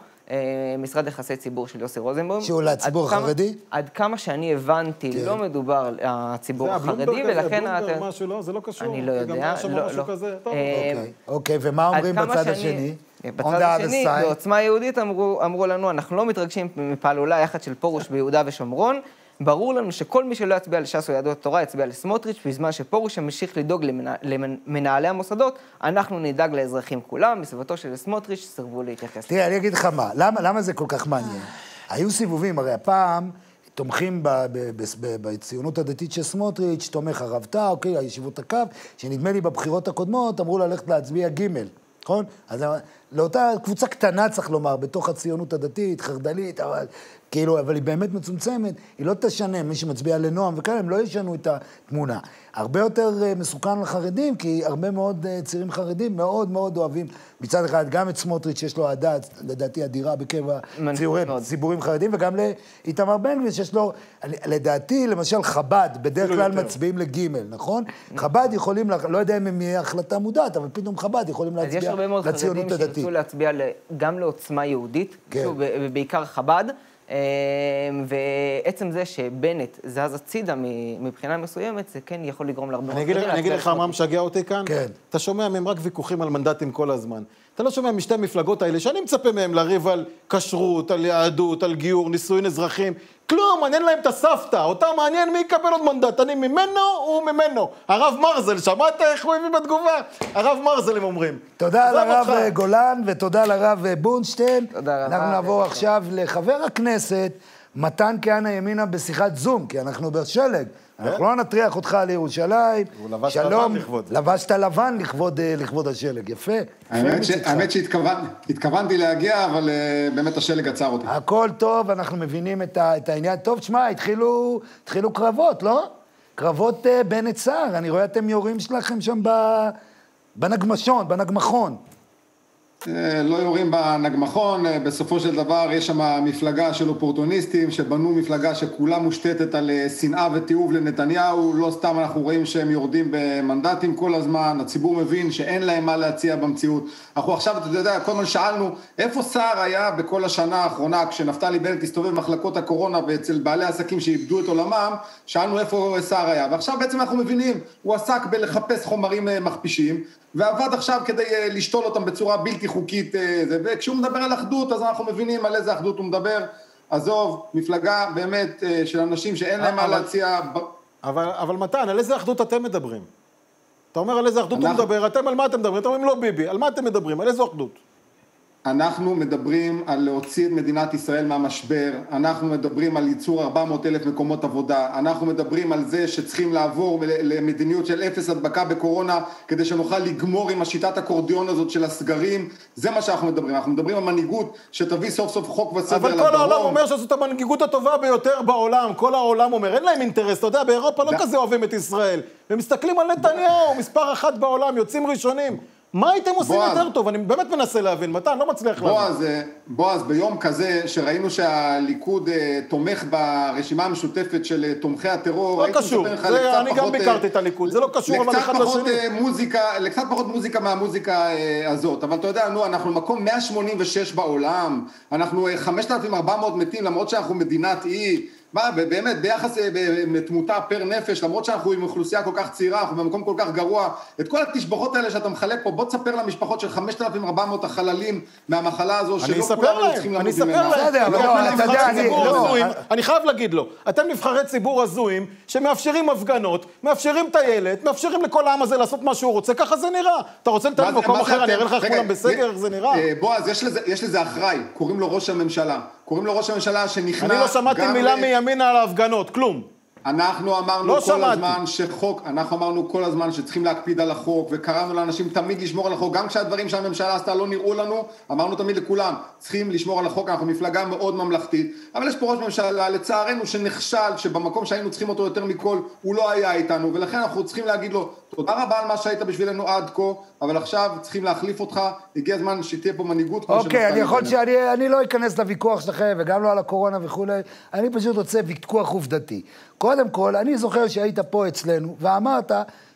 משרד יחסי ציבור של יוסי רוזנבוים. שהוא לציבור עד כמה- החרדי? עד כמה שאני הבנתי, כן. לא מדובר על הציבור זה החרדי, הבלומברג הזה, ולכן... בלומברג, אתה- משהו, לא? זה לא קשור. אני לא גם יודע, היה שם לא, משהו לא. כזה. טוב, אה, אוקיי, אוקיי, ומה אומרים בצד שאני- השני? בצד the other השני. בעוצמה יהודית אמרו, אמרו לנו, אנחנו לא מתרגשים מפעלולה יחד של פרוש ביהודה ושומרון. ברור לנו שכל מי שלא יצביע לש"ס או יהדות התורה יצביע לסמוטריץ', בזמן שפרוש ימשיך לדאוג למנ... למנהלי המוסדות, אנחנו נדאג לאזרחים כולם. מסביבתו של סמוטריץ' סירבו להתייחס. תראה, אני אגיד לך מה, למה, זה כל כך מעניין? היו סיבובים, הרי הפעם תומכים בציונות הדתית של סמוטריץ', תומך הרב טאו, אוקיי, הישיבות הקו, שנדמה לי בבחירות הקודמות אמרו ללכת להצביע ג', נכון? אז לאותה קבוצה קטנה, צריך לומר, בתוך הציונות הדתית, חרד"לית, כאילו, אבל היא באמת מצומצמת, היא לא תשנה, מי שמצביע לנועם וכאלה, הם לא ישנו את התמונה. הרבה יותר אה, מסוכן לחרדים, כי הרבה מאוד אה, צעירים חרדים מאוד מאוד אוהבים, מצד אחד, גם את סמוטריץ', יש לו אהדה, לדעתי, אדירה הציורים, מאוד. ציבורים חרדים, וגם לאיתמר בן גביר, שיש לו, לדעתי, למשל חב"ד, בדרך כלל יותר. מצביעים לגימל, נכון? חב"ד יכולים, לא יודע אם הם יהיה החלטה מודעת, אבל פתאום חב"ד יכולים אז יש להצביע הרבה מאוד חרדים לציונות הדתית. שירצו להצביע גם לעוצמה יהודית, כן. שוב, בעיקר חב"ד, ועצם זה שבנט זז הצידה מבחינה מסוימת, זה כן יכול לגרום להרבה מאוד אני אגיד, לך מה. משגע אותי כאן. כן. אתה שומע מהם רק ויכוחים על מנדטים כל הזמן. אתה לא שומע משתי המפלגות האלה, שאני מצפה מהם לריב על כשרות, על יהדות, על גיור, נישואין אזרחים. כלום, מעניין להם את הסבתא. אותם מעניין מי יקבל עוד מנדט. אני ממנו, הוא ממנו. הרב מרזל, שמעת איך הוא הביא בתגובה? הרב מרזל, הם אומרים. תודה לרב אותך. גולן ותודה לרב אה, בונשטיין. תודה רבה. אנחנו נעבור עכשיו לחבר הכנסת מתן כהנא ימינה בשיחת זום, כי אנחנו בשלג. אנחנו לא נטריח אותך לירושלים. הוא לבש שלום. לבן לכבוד זה. לבשת לבן לכבוד, אה, לכבוד השלג, יפה. האמת שהתכוונתי להגיע, אבל אה, באמת השלג עצר אותי. הכל טוב, אנחנו מבינים את, ה, את העניין. טוב, תשמע, התחילו, התחילו קרבות, לא? קרבות uh, בנט סער, אני רואה אתם יורים שלכם שם ב, בנגמשון, בנגמחון. אה, לא יורים בנגמחון, אה, בסופו של דבר יש שם מפלגה של אופורטוניסטים שבנו מפלגה שכולה מושתתת על אה, שנאה ותיעוב לנתניהו, לא סתם אנחנו רואים שהם יורדים במנדטים כל הזמן, הציבור מבין שאין להם מה להציע במציאות. אנחנו עכשיו, אתה יודע, כל הזמן שאלנו, איפה סער היה בכל השנה האחרונה? כשנפתלי בנט הסתובב במחלקות הקורונה ואצל בעלי עסקים שאיבדו את עולמם, שאלנו איפה סער היה, ועכשיו בעצם אנחנו מבינים, הוא עסק בלחפש חומרים מכפישים, ועבד עכשיו כדי אה, לשתול אותם בצורה בלתי חוקית, אה, וכשהוא מדבר על אחדות, אז אנחנו מבינים על איזה אחדות הוא מדבר. עזוב, מפלגה באמת אה, של אנשים שאין להם מה להציע. אבל, אבל מתן, על איזה אחדות אתם מדברים? אתה אומר על איזה אחדות אנחנו... הוא מדבר, אתם על מה אתם מדברים? אתם אומרים לא ביבי, על מה אתם מדברים? על איזו אחדות? אנחנו מדברים על להוציא את מדינת ישראל מהמשבר, אנחנו מדברים על ייצור 400 אלף מקומות עבודה, אנחנו מדברים על זה שצריכים לעבור למדיניות של אפס הדבקה בקורונה כדי שנוכל לגמור עם השיטת אקורדיון הזאת של הסגרים, זה מה שאנחנו מדברים, אנחנו מדברים על מנהיגות שתביא סוף סוף חוק וסדר לדרום. אבל כל העולם אומר שזאת המנהיגות הטובה ביותר בעולם, כל העולם אומר, אין להם אינטרס, אתה יודע, באירופה לא כזה אוהבים את ישראל, ומסתכלים על נתניהו, מספר אחת בעולם, יוצאים ראשונים. מה הייתם עושים בועז, יותר טוב? אני באמת מנסה להבין, מתן, לא מצליח בועז, להבין. אה, בועז, ביום כזה שראינו שהליכוד uh, תומך ברשימה המשותפת של uh, תומכי הטרור, לא קשור, זה, אני גם ביקרתי את הליכוד, זה לא קשור אבל אחד לשני. מוזיקה, לקצת פחות מוזיקה מהמוזיקה הזאת, אבל אתה יודע, נו, אנחנו מקום 186 בעולם, אנחנו 5,400 מתים למרות שאנחנו מדינת אי. מה, באמת, ביחס לתמותה פר נפש, למרות שאנחנו עם אוכלוסייה כל כך צעירה, אנחנו במקום כל כך גרוע, את כל התשבחות האלה שאתה מחלק פה, בוא תספר למשפחות של 5,400 החללים מהמחלה הזו, שלא כולם היו צריכים למות ממנה. אני אספר להם, אתה יודע, אני לא... אני חייב להגיד לו, אתם נבחרי ציבור הזויים, שמאפשרים הפגנות, מאפשרים טיילת, מאפשרים לכל העם הזה לעשות מה שהוא רוצה, ככה זה נראה. אתה רוצה לתת במקום אחר, אני אראה לך איך כולם בסגר, איך זה נראה. אה, בועז, יש לזה אחראי, קוראים לו ראש הממשלה. קוראים לו ראש הממשלה שנכנע... אני לא שמעתי מילה מימינה על ההפגנות, כלום. אנחנו אמרנו לא כל שמעתי. הזמן שחוק, אנחנו אמרנו כל הזמן שצריכים להקפיד על החוק וקראנו לאנשים תמיד לשמור על החוק גם כשהדברים שהממשלה עשתה לא נראו לנו אמרנו תמיד לכולם צריכים לשמור על החוק אנחנו מפלגה מאוד ממלכתית אבל יש פה ראש ממשלה לצערנו שנכשל שבמקום שהיינו צריכים אותו יותר מכל הוא לא היה איתנו ולכן אנחנו צריכים להגיד לו תודה רבה על מה שהיית בשבילנו עד כה אבל עכשיו צריכים להחליף אותך הגיע הזמן שתהיה פה מנהיגות אוקיי אני יכול שאני לא אכנס לוויכוח שלכם וגם לא על הקורונה וכולי אני פשוט רוצה ויכוח עובדתי. קודם כל, אני זוכר שהיית פה אצלנו ואמרת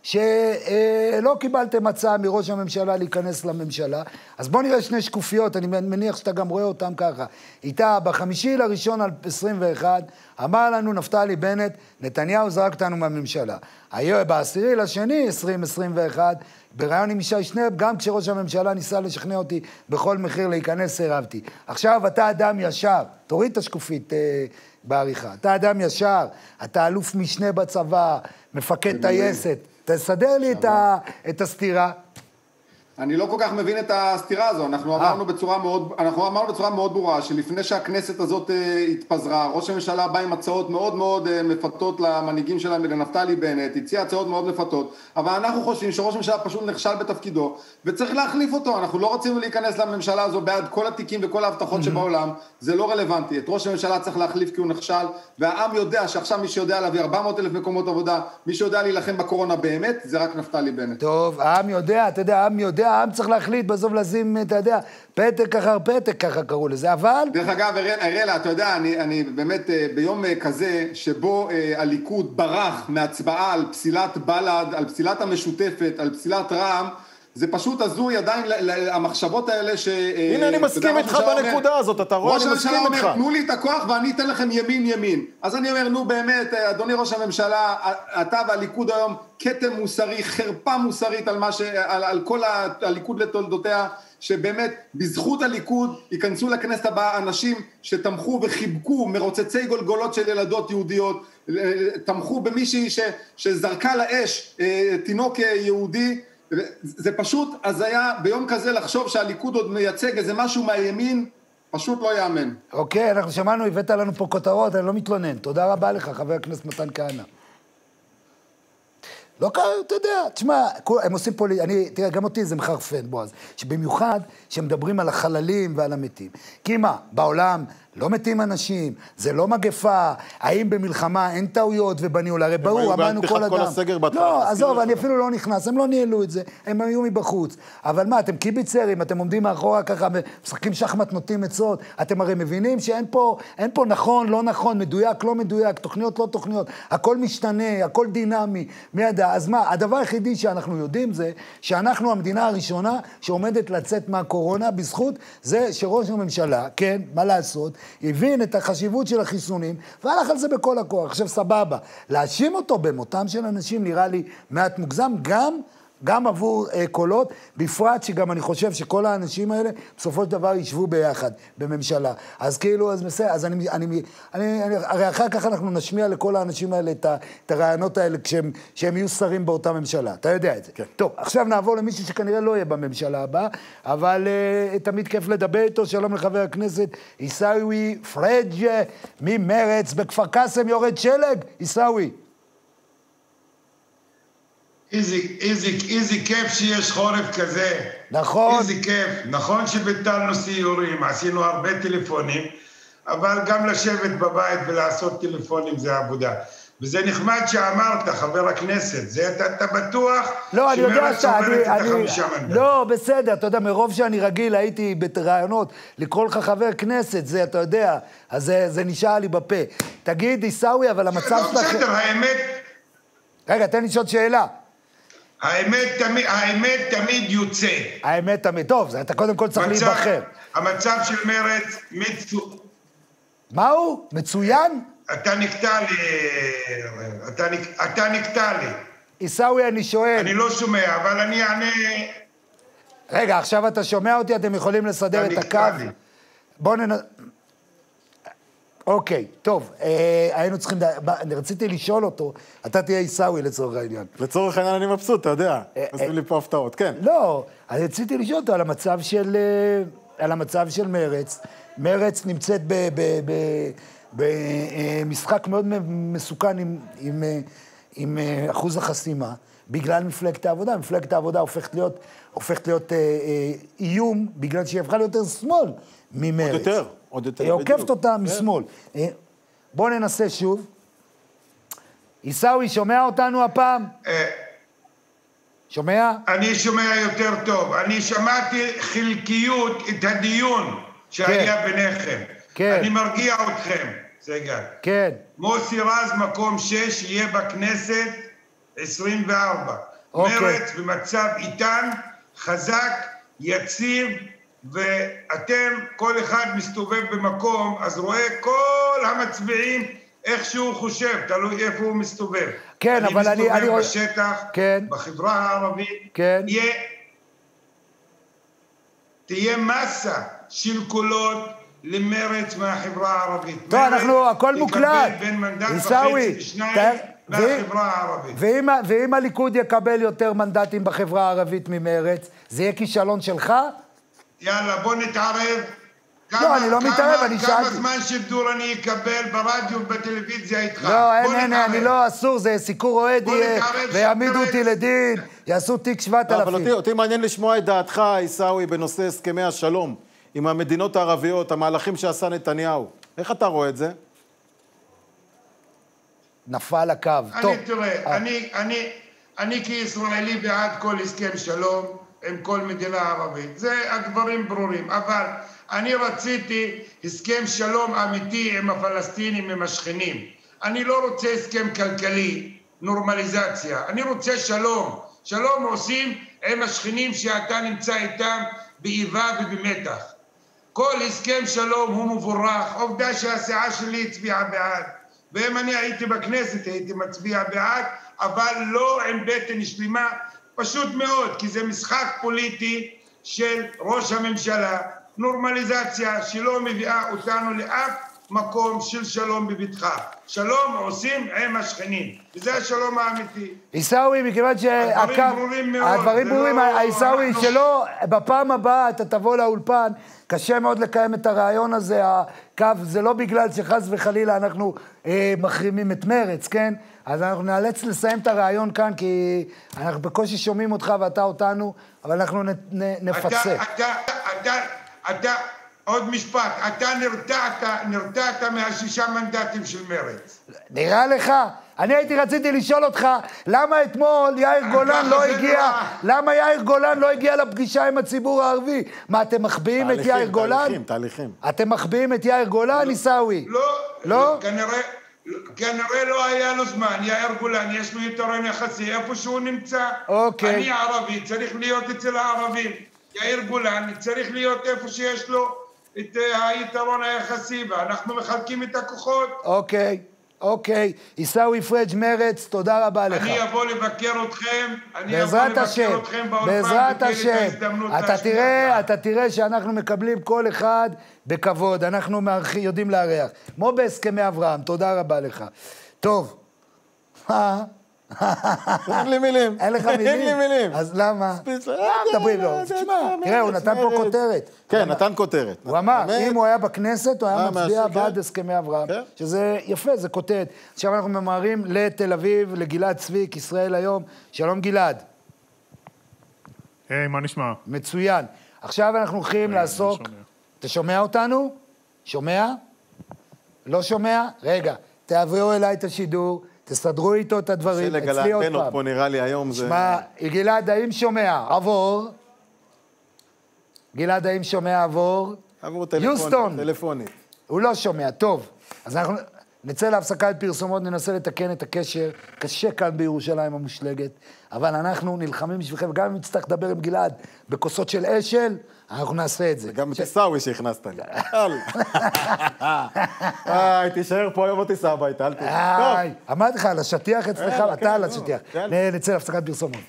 שלא קיבלתם הצעה מראש הממשלה להיכנס לממשלה, אז בואו נראה שני שקופיות, אני מניח שאתה גם רואה אותם ככה. איתה, בחמישי לראשון 21, אמר לנו נפתלי בנט, נתניהו זרק אותנו מהממשלה. היום, בעשירי לשני 2021, בריאיון עם ישי שנרב, גם כשראש הממשלה ניסה לשכנע אותי בכל מחיר להיכנס, סירבתי. עכשיו אתה אדם ישר, תוריד את השקופית. אה, בעריכה. אתה אדם ישר, אתה אלוף משנה בצבא, מפקד טייסת. תסדר לי את, ה, את הסתירה. אני לא כל כך מבין את הסתירה הזו, אנחנו אה. אמרנו בצורה מאוד, אנחנו אמרנו בצורה מאוד ברורה שלפני שהכנסת הזאת אה, התפזרה, ראש הממשלה בא עם הצעות מאוד מאוד אה, מפתות למנהיגים שלהם, לנפתלי בנט, הציע הצעות מאוד מפתות, אבל אנחנו חושבים שראש הממשלה פשוט נכשל בתפקידו, וצריך להחליף אותו, אנחנו לא רצינו להיכנס לממשלה הזו בעד כל התיקים וכל ההבטחות שבעולם, זה לא רלוונטי, את ראש הממשלה צריך להחליף כי הוא נכשל, והעם יודע שעכשיו מי שיודע להביא 400 אלף מקומות עבודה, מי שיודע להילחם בקורונה באמת, זה רק נפתלי בנט. טוב, העם יודע, אתה יודע, העם יודע העם צריך להחליט בסוף לשים, אתה יודע, פתק אחר פתק, ככה קראו לזה, אבל... דרך אגב, אראלה, אתה יודע, אני, אני באמת, אה, ביום אה, כזה, שבו אה, הליכוד ברח מהצבעה על פסילת בל"ד, על פסילת המשותפת, על פסילת רע"מ, זה פשוט הזוי עדיין, המחשבות האלה ש... הנה, אני מסכים איתך בנקודה הזאת, אתה רואה, אני מסכים איתך. ראש הממשלה אומר, תנו לי את הכוח ואני אתן לכם ימין ימין. אז אני אומר, נו באמת, אדוני ראש הממשלה, אתה והליכוד היום כתם מוסרי, חרפה מוסרית על, ש... על, על כל הליכוד לתולדותיה, שבאמת בזכות הליכוד ייכנסו לכנסת הבאה אנשים שתמכו וחיבקו מרוצצי גולגולות של ילדות יהודיות, תמכו במישהי ש... שזרקה לאש אה, תינוק יהודי זה פשוט הזיה ביום כזה לחשוב שהליכוד עוד מייצג איזה משהו מהימין, פשוט לא ייאמן. אוקיי, אנחנו שמענו, הבאת לנו פה כותרות, אני לא מתלונן. תודה רבה לך, חבר הכנסת מתן כהנא. לא קרה, אתה יודע, תשמע, הם עושים פה, אני, תראה, גם אותי זה מחרפן, בועז, שבמיוחד כשמדברים על החללים ועל המתים. כי מה, בעולם לא מתים אנשים, זה לא מגפה, האם במלחמה אין טעויות ובניהול, הרי ברור, אמרנו כל פתיחת כל אדם. הסגר בהתחלה, לא, עזוב. אני אפילו לא נכנס, הם לא ניהלו את זה, הם היו מבחוץ. אבל מה, אתם קיביצרים, אתם עומדים מאחורה ככה, משחקים שחמט, נותנים עצות, אתם הרי מבינים שאין פה, אין פה נכון, לא נכון, מדויק, לא מדויק, תוכניות, לא תוכניות, הכל משתנה, הכל דינמי, מי ידע? אז מה, הדבר היחידי שאנחנו יודעים זה שאנחנו המדינה הראשונה שעומדת לצאת מהקורונה בזכות זה שראש הממשלה, כן, מה לעשות, הבין את החשיבות של החיסונים והלך על זה בכל הכוח. עכשיו, סבבה, להאשים אותו במותם של אנשים נראה לי מעט מוגזם, גם... גם עבור אה, קולות, בפרט שגם אני חושב שכל האנשים האלה בסופו של דבר ישבו ביחד בממשלה. אז כאילו, אז בסדר, אז אני, אני, אני, אני, הרי אחר כך אנחנו נשמיע לכל האנשים האלה את, ה, את הרעיונות האלה כשהם, כשהם יהיו שרים באותה ממשלה. אתה יודע את זה. כן. טוב, עכשיו נעבור למישהו שכנראה לא יהיה בממשלה הבאה, אבל אה, תמיד כיף לדבר איתו. שלום לחבר הכנסת עיסאווי פריג' ממרץ בכפר קאסם, יורד שלג. עיסאווי. איזה, איזה, איזה כיף שיש חורף כזה. נכון. איזה כיף. נכון שביטלנו סיורים, עשינו הרבה טלפונים, אבל גם לשבת בבית ולעשות טלפונים זה עבודה. וזה נחמד שאמרת, חבר הכנסת, זה אתה, אתה בטוח לא, אני יודע עוברת אני, את אני, החמישה מנדטים. לא, בסדר, אתה יודע, מרוב שאני רגיל, הייתי ברעיונות, לקרוא לך חבר כנסת, זה, אתה יודע, אז זה, זה נשאר לי בפה. תגיד, עיסאווי, אבל המצב לא, שלכם... בסדר, האמת, רגע, תן לי לשאול שאלה. האמת, תמיד, האמת תמיד יוצא. האמת תמיד, טוב, אתה קודם כל צריך מצב- להיבחר. המצב של מרץ, מצו... מה הוא? מצוין? אתה נקטע לי, אתה, נק- אתה נקטע לי. עיסאווי, אני שואל. אני לא שומע, אבל אני אענה... רגע, עכשיו אתה שומע אותי, אתם יכולים לסדר את הקו? בואו ננ... אוקיי, טוב, אה, היינו צריכים... רציתי לשאול אותו, אתה תהיה עיסאווי לצורך העניין. לצורך העניין אני מבסוט, אתה יודע. אה, עושים לי פה הפתעות, כן. לא, אני רציתי לשאול אותו על המצב של, אה, על המצב של מרץ. מרץ נמצאת במשחק מאוד מסוכן עם, עם, אה, עם אה, אחוז החסימה, בגלל מפלגת העבודה. מפלגת העבודה הופכת להיות, הופכת להיות אה, אה, איום, בגלל שהיא הפכה ליותר שמאל ממרץ. עוד יותר, עוד יותר, היא בדיוק. עוקפת אותה כן. משמאל. אה, בואו ננסה שוב. עיסאווי, שומע אותנו הפעם? אה, שומע? אני שומע יותר טוב. אני שמעתי חלקיות את הדיון שהיה ביניכם. כן. אני מרגיע אתכם, סגל. כן. מוסי רז, מקום 6, יהיה בכנסת 24. אוקיי. מרץ במצב איתן, חזק, יציב, ואתם, כל אחד מסתובב במקום, אז רואה כל המצביעים איך שהוא חושב, תלוי איפה הוא מסתובב. כן, אבל אני- אני מסתובב בשטח, כן. בחברה הערבית, כן. יהיה, תהיה מסה של קולות למרץ מהחברה הערבית. טוב, אנחנו, הכל מוקלט. בין מנדט וחצי לשניים מהחברה הערבית. ואם, ואם הליכוד יקבל יותר מנדטים בחברה הערבית ממרץ, זה יהיה כישלון שלך? יאללה, בוא נתערב. לא, אני לא כמה- מתערב, אני כמה שאלתי. זמן שידור אני אקבל ברדיו ובטלוויזיה איתך? לא, אין, אין. אני לא, אסור, זה סיקור אוהד יהיה, ויעמידו אותי לדין, יעשו תיק 7,000. אבל אותי, אותי מעניין לשמוע את דעתך, עיסאווי, בנושא הסכמי השלום עם המדינות הערביות, המהלכים שעשה נתניהו. איך אתה רואה את זה? נפל הקו. טוב. אני, תראה, אני, אני, אני כישראלי בעד כל הסכם שלום עם כל מדינה ערבית. זה הדברים ברורים. אבל אני רציתי הסכם שלום אמיתי עם הפלסטינים, עם השכנים. אני לא רוצה הסכם כלכלי, נורמליזציה. אני רוצה שלום. שלום עושים עם השכנים שאתה נמצא איתם באיבה ובמתח. כל הסכם שלום הוא מבורך. עובדה שהסיעה שלי הצביעה בעד. ואם אני הייתי בכנסת הייתי מצביע בעד, אבל לא עם בטן שלמה, פשוט מאוד, כי זה משחק פוליטי של ראש הממשלה, נורמליזציה שלא מביאה אותנו לאף מקום של שלום בבטחה. שלום עושים עם השכנים, וזה השלום האמיתי. עיסאווי, מכיוון שהקו... הדברים ברורים מאוד, הדברים ברורים, לא- עיסאווי, אנחנו- שלא, בפעם הבאה אתה תבוא לאולפן, קשה מאוד לקיים את הרעיון הזה, הקו, זה לא בגלל שחס וחלילה אנחנו אה, מחרימים את מרץ, כן? אז אנחנו נאלץ לסיים את הרעיון כאן, כי אנחנו בקושי שומעים אותך ואתה אותנו, אבל אנחנו נ, נ, נפצה. אתה, אתה, אתה, אתה, עוד משפט, אתה נרתעת, נרתעת מהשישה מנדטים של מרצ. נראה לך? אני הייתי רציתי לשאול אותך, למה אתמול יאיר גולן לא הגיע, נראה. למה יאיר גולן לא הגיע לפגישה עם הציבור הערבי? מה, אתם מחביאים את יאיר גולן? תהליכים, תהליכים. אתם מחביאים את יאיר גולן, עיסאווי? לא, לא? כנראה, כנראה לא היה לו זמן, יאיר גולן, יש לו יתרון יחסי איפה שהוא נמצא. אוקיי. אני ערבי, צריך להיות אצל הערבים. יאיר גולן צריך להיות איפה שיש לו את אה, היתרון היחסי, ואנחנו מחלקים את הכוחות. אוקיי, אוקיי. עיסאווי פריג' מרץ, תודה רבה לך. אני אבוא לבקר אתכם, אני אבוא לבקר השם, אתכם באולפן, בעזרת השם. אתה תראה. אתה תראה שאנחנו מקבלים כל אחד בכבוד, אנחנו מארחי- יודעים לארח. כמו בהסכמי אברהם, תודה רבה לך. טוב. [LAUGHS] אין לי מילים. אין לך מילים? [LAUGHS] אין לי מילים. אז למה? למה מדברים לו? תשמע, תראה, הוא נתן פה כותרת. כן, נתן כותרת. הוא אמר? אם הוא היה בכנסת, הוא היה אה, מצביע בעד. הסכמי אברהם. כן. שזה יפה, זה כותרת. עכשיו אנחנו ממהרים לתל אביב, לגלעד צביק, ישראל היום. שלום גלעד. היי, מה נשמע? מצוין. עכשיו אנחנו הולכים לעסוק... אתה שומע אותנו? שומע? לא שומע? רגע, תעבירו אליי את השידור, תסדרו איתו את הדברים, שלג על אצלי עוד האנטנות פעם. פה נראה לי היום זה... שמע, גלעד, האם שומע? עבור. גלעד, האם שומע עבור? עבור טלפונית. יוסטון. טלפונית. הוא לא שומע, טוב. אז אנחנו נצא להפסקת פרסומות, ננסה לתקן את הקשר. קשה כאן בירושלים המושלגת, אבל אנחנו נלחמים בשבילכם, גם אם נצטרך לדבר עם גלעד בכוסות של אשל, אנחנו נעשה את זה. גם את עיסאווי שהכנסת לי. אל. איי, תישאר פה היום או תיסע הביתה, אל. איי, אמרתי לך, על השטיח אצלך, יאללה, אתה כן, על נו, השטיח. יאללה. נצא להפסקת פרסומות.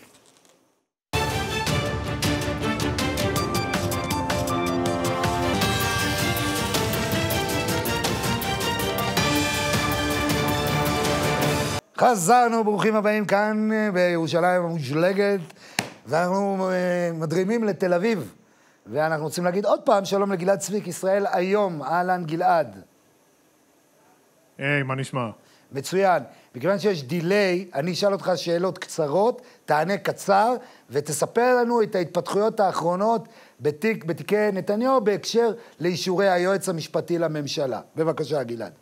חזרנו, ברוכים הבאים כאן אה, בירושלים המושלגת, ואנחנו אה, מדרימים לתל אביב. ואנחנו רוצים להגיד עוד פעם שלום לגלעד צביק, ישראל היום, אהלן גלעד. היי, מה נשמע? מצוין. מכיוון שיש דיליי, אני אשאל אותך שאלות קצרות, תענה קצר, ותספר לנו את ההתפתחויות האחרונות בתיק, בתיקי נתניהו בהקשר לאישורי היועץ המשפטי לממשלה. בבקשה, גלעד.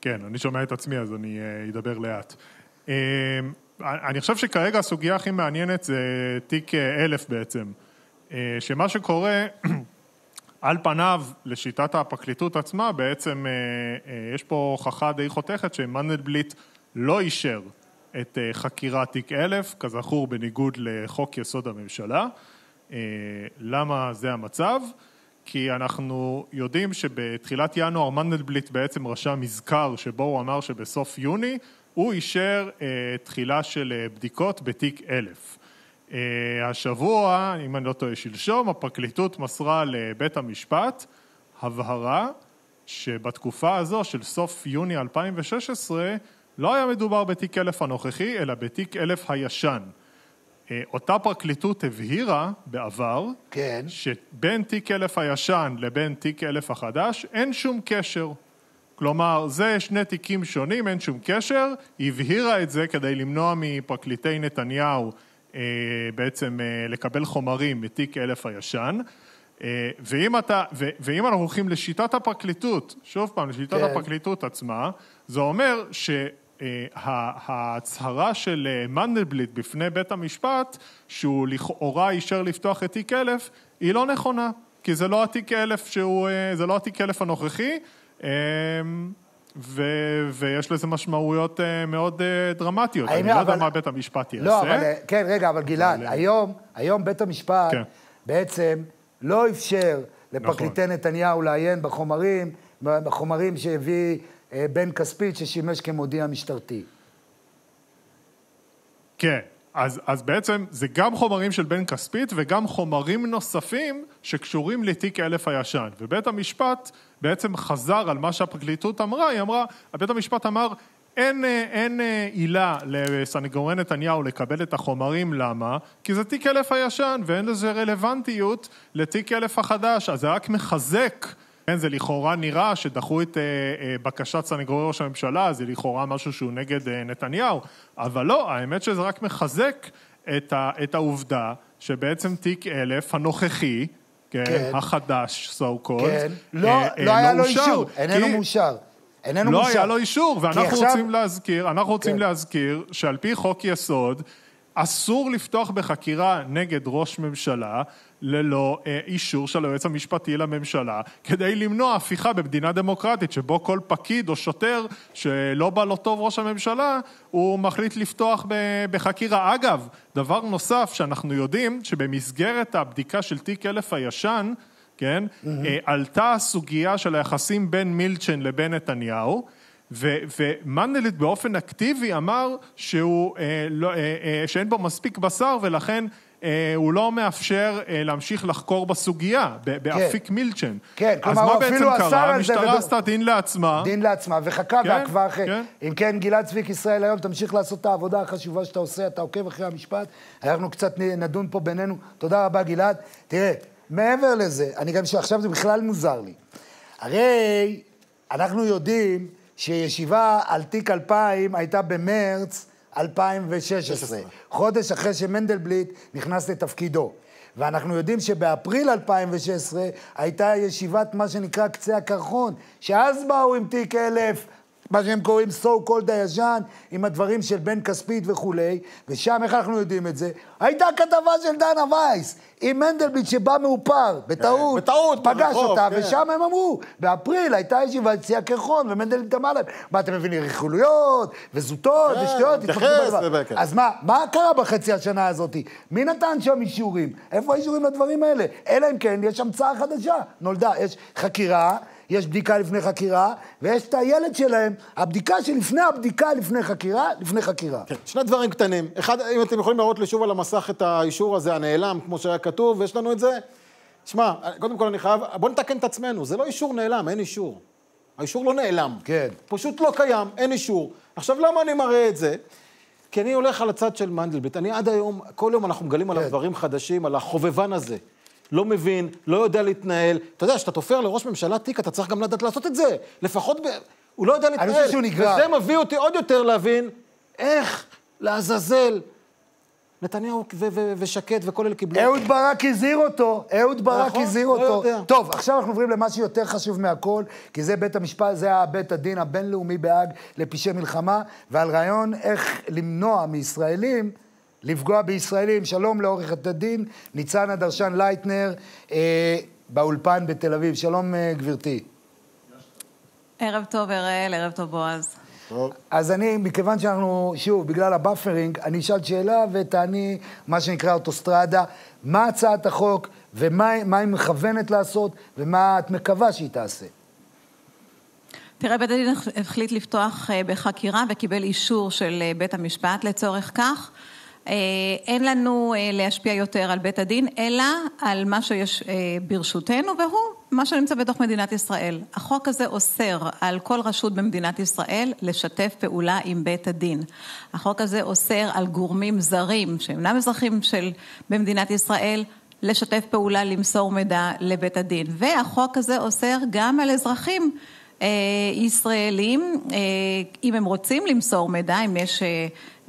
כן, אני שומע את עצמי, אז אני אה, אדבר לאט. אני חושב שכרגע הסוגיה הכי מעניינת זה תיק אה, אלף בעצם. אה, שמה שקורה, [CLEARS THROAT] על פניו, לשיטת הפרקליטות עצמה, בעצם אה, יש פה הוכחה די חותכת שמנדלבליט לא אישר את חקירת תיק אלף, כזכור בניגוד לחוק יסוד הממשלה. למה זה המצב? כי אנחנו יודעים שבתחילת ינואר מנדלבליט בעצם רשם מזכר שבו הוא אמר שבסוף יוני הוא אישר אה, תחילה של אה, בדיקות בתיק אלף. אה, השבוע, אם אני לא טועה שלשום, הפרקליטות מסרה לבית המשפט הבהרה שבתקופה הזו של סוף יוני 2016 לא היה מדובר בתיק אלף הנוכחי, אלא בתיק אלף הישן. אה, אותה פרקליטות הבהירה בעבר, כן. שבין תיק אלף הישן לבין תיק אלף החדש אין שום קשר. כלומר, זה שני תיקים שונים, אין שום קשר. היא הבהירה את זה כדי למנוע מפרקליטי נתניהו אה, בעצם אה, לקבל חומרים מתיק אלף הישן. אה, ואם, אתה, ו, ואם אנחנו הולכים לשיטת הפרקליטות, שוב פעם, לשיטת כן. הפרקליטות עצמה, זה אומר שההצהרה של אה, מנדלבליט בפני בית המשפט, שהוא לכאורה אישר לפתוח את תיק אלף, היא לא נכונה, כי זה לא התיק אלף שהוא, אה, זה לא התיק אלף הנוכחי, אה, ו, ויש לזה משמעויות אה, מאוד אה, דרמטיות. אני לא יודע מה בית המשפט יעשה. לא, אבל, אה, כן, רגע, אבל גלעד, אבל, היום, היום בית המשפט כן. בעצם לא אפשר לפרקליטי נתניהו לעיין בחומרים, בחומרים שהביא בן כספית ששימש כמודיע משטרתי. כן, אז, אז בעצם זה גם חומרים של בן כספית וגם חומרים נוספים שקשורים לתיק אלף הישן. ובית המשפט בעצם חזר על מה שהפרקליטות אמרה, היא אמרה, בית המשפט אמר, אין, אין עילה לסנגורי נתניהו לקבל את החומרים, למה? כי זה תיק אלף הישן ואין לזה רלוונטיות לתיק אלף החדש, אז זה רק מחזק כן, זה לכאורה נראה שדחו את אה, אה, בקשת סנגורי ראש הממשלה, זה לכאורה משהו שהוא נגד אה, נתניהו, אבל לא, האמת שזה רק מחזק את, ה, את העובדה שבעצם תיק אלף הנוכחי כן, כן. החדש, so called, כן. לא, אה, לא אה, היה לו. אישור, איננו כי- מאושר. איננו לא מאושר. היה לו אישור, ואנחנו עכשיו- רוצים להזכיר, אנחנו רוצים כן. להזכיר שעל פי חוק יסוד, אסור לפתוח בחקירה נגד ראש ממשלה ללא אה, אישור של היועץ המשפטי לממשלה, כדי למנוע הפיכה במדינה דמוקרטית, שבו כל פקיד או שוטר שלא בא לו טוב ראש הממשלה, הוא מחליט לפתוח בחקירה. אגב, דבר נוסף שאנחנו יודעים, שבמסגרת הבדיקה של תיק אלף הישן, כן, אה, עלתה הסוגיה של היחסים בין מילצ'ן לבין נתניהו, ו- ומנדלבליט באופן אקטיבי אמר שהוא, אה, לא, אה, אה, שאין בו מספיק בשר ולכן הוא לא מאפשר אה, להמשיך לחקור בסוגיה, ב- באפיק מילצ'ן. כן, אז כלומר, מה הוא בעצם אפילו אסר קרה? על זה המשטרה וב- עשתה דין לעצמה. דין לעצמה, וחכה כן, ועקבה אחרי. כן. אם כן, גלעד צביק ישראל היום, תמשיך לעשות את העבודה החשובה שאתה עושה, אתה עוקב אחרי המשפט. אנחנו קצת נדון פה בינינו. תודה רבה, גלעד. תראה, מעבר לזה, אני גם, שעכשיו זה בכלל מוזר לי. הרי אנחנו יודעים שישיבה על תיק 2000 הייתה במרץ 2016, חודש אחרי שמנדלבליט נכנס לתפקידו. ואנחנו יודעים שבאפריל 2016 הייתה ישיבת מה שנקרא קצה הקרחון, שאז באו עם תיק אלף, מה שהם קוראים so called הישן, עם הדברים של בן כספית וכולי, ושם, איך אנחנו יודעים את זה? הייתה כתבה של דנה וייס, עם מנדלבליט שבא מאופר, בטעות, בטעות, פגש ברחוב, אותה, כן. ושם הם אמרו, באפריל הייתה ישיבת קצה הקרחון, ומנדלבליט אמר להם, מה אתם מבינים, רכילויות, וזוטות, כן, ושטויות, מתייחס, התפתחו בדבר." וכן. אז מה, מה קרה בחצי השנה הזאת? מי נתן שם אישורים? איפה האישורים לדברים האלה? אלא אם כן, יש המצאה חדשה. נולדה, יש חקירה, יש בדיקה לפני חקירה, ויש את הילד שלהם, הבדיקה שלפני הבדיקה לפני חקירה, לפני חקירה. כן, שני דברים קטנים. אחד, אם אתם יכולים להראות לי שוב על המסך את האישור הזה הנעלם, כמו שהיה כתוב, ויש לנו את זה. שמע, קודם כל אני חייב, בוא נתקן את עצמנו, זה לא אישור נעלם, אין אישור. האישור לא נעלם. כן. פשוט לא קיים, אין אישור. עכשיו, למה אני מראה את זה? כי אני הולך על הצד של מנדלבליט. אני עד היום, כל יום אנחנו מגלים עליו כן. דברים חדשים, על החובבן הזה. לא מבין, לא יודע להתנהל. אתה יודע, כשאתה תופר לראש ממשלה תיק, אתה צריך גם לדעת לעשות את זה. לפחות ב... הוא לא יודע להתנהל. חושב שהוא נגרר. וזה מביא אותי עוד יותר להבין איך לעזאזל נתניהו ו- ו- ושקד וכל אלה קיבלו. אהוד ברק הזהיר אותו, אהוד ברק נכון, הזהיר לא אותו. יודע. טוב, עכשיו אנחנו עוברים למשהו יותר חשוב מהכל, כי זה בית המשפט, זה הבית הדין הבינלאומי בהאג לפשעי מלחמה, ועל רעיון איך למנוע מישראלים לפגוע בישראלים. שלום לעורכת הדין ניצנה דרשן לייטנר אה, באולפן בתל אביב. שלום, אה, גברתי. ערב טוב, אראל, ערב טוב, בועז. אז אני, מכיוון שאנחנו, שוב, בגלל ה buffering, אני אשאל שאלה ותעני מה שנקרא אוטוסטרדה. מה הצעת החוק ומה מה היא מכוונת לעשות ומה את מקווה שהיא תעשה? תראה, בית הדין החליט לפתוח אה, בחקירה וקיבל אישור של אה, בית המשפט לצורך כך. אה, אין לנו אה, להשפיע יותר על בית הדין, אלא על מה שיש אה, ברשותנו, והוא מה שנמצא בתוך מדינת ישראל. החוק הזה אוסר על כל רשות במדינת ישראל לשתף פעולה עם בית הדין. החוק הזה אוסר על גורמים זרים, שאינם אזרחים של, במדינת ישראל, לשתף פעולה, למסור מידע לבית הדין. והחוק הזה אוסר גם על אזרחים ישראלים, אם הם רוצים למסור מידע, אם יש,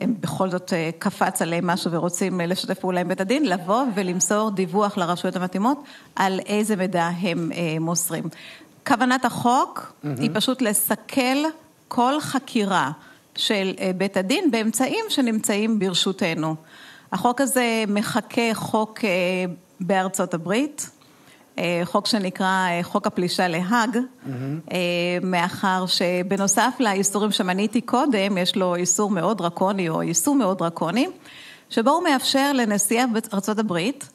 הם בכל זאת אה, קפץ עליהם משהו ורוצים אה, לשתף פעולה עם בית הדין, לבוא ולמסור דיווח לרשויות המתאימות על איזה מידע הם אה, מוסרים. כוונת החוק היא פשוט לסכל כל חקירה של בית הדין באמצעים שנמצאים ברשותנו. החוק הזה מחקה חוק בארצות הברית, חוק שנקרא אה, חוק הפלישה להאג, אה, מאחר שבנוסף לאיסורים שמניתי קודם, יש לו איסור מאוד דרקוני או איסור מאוד דרקוני, שבו הוא מאפשר לנשיא ארצות הברית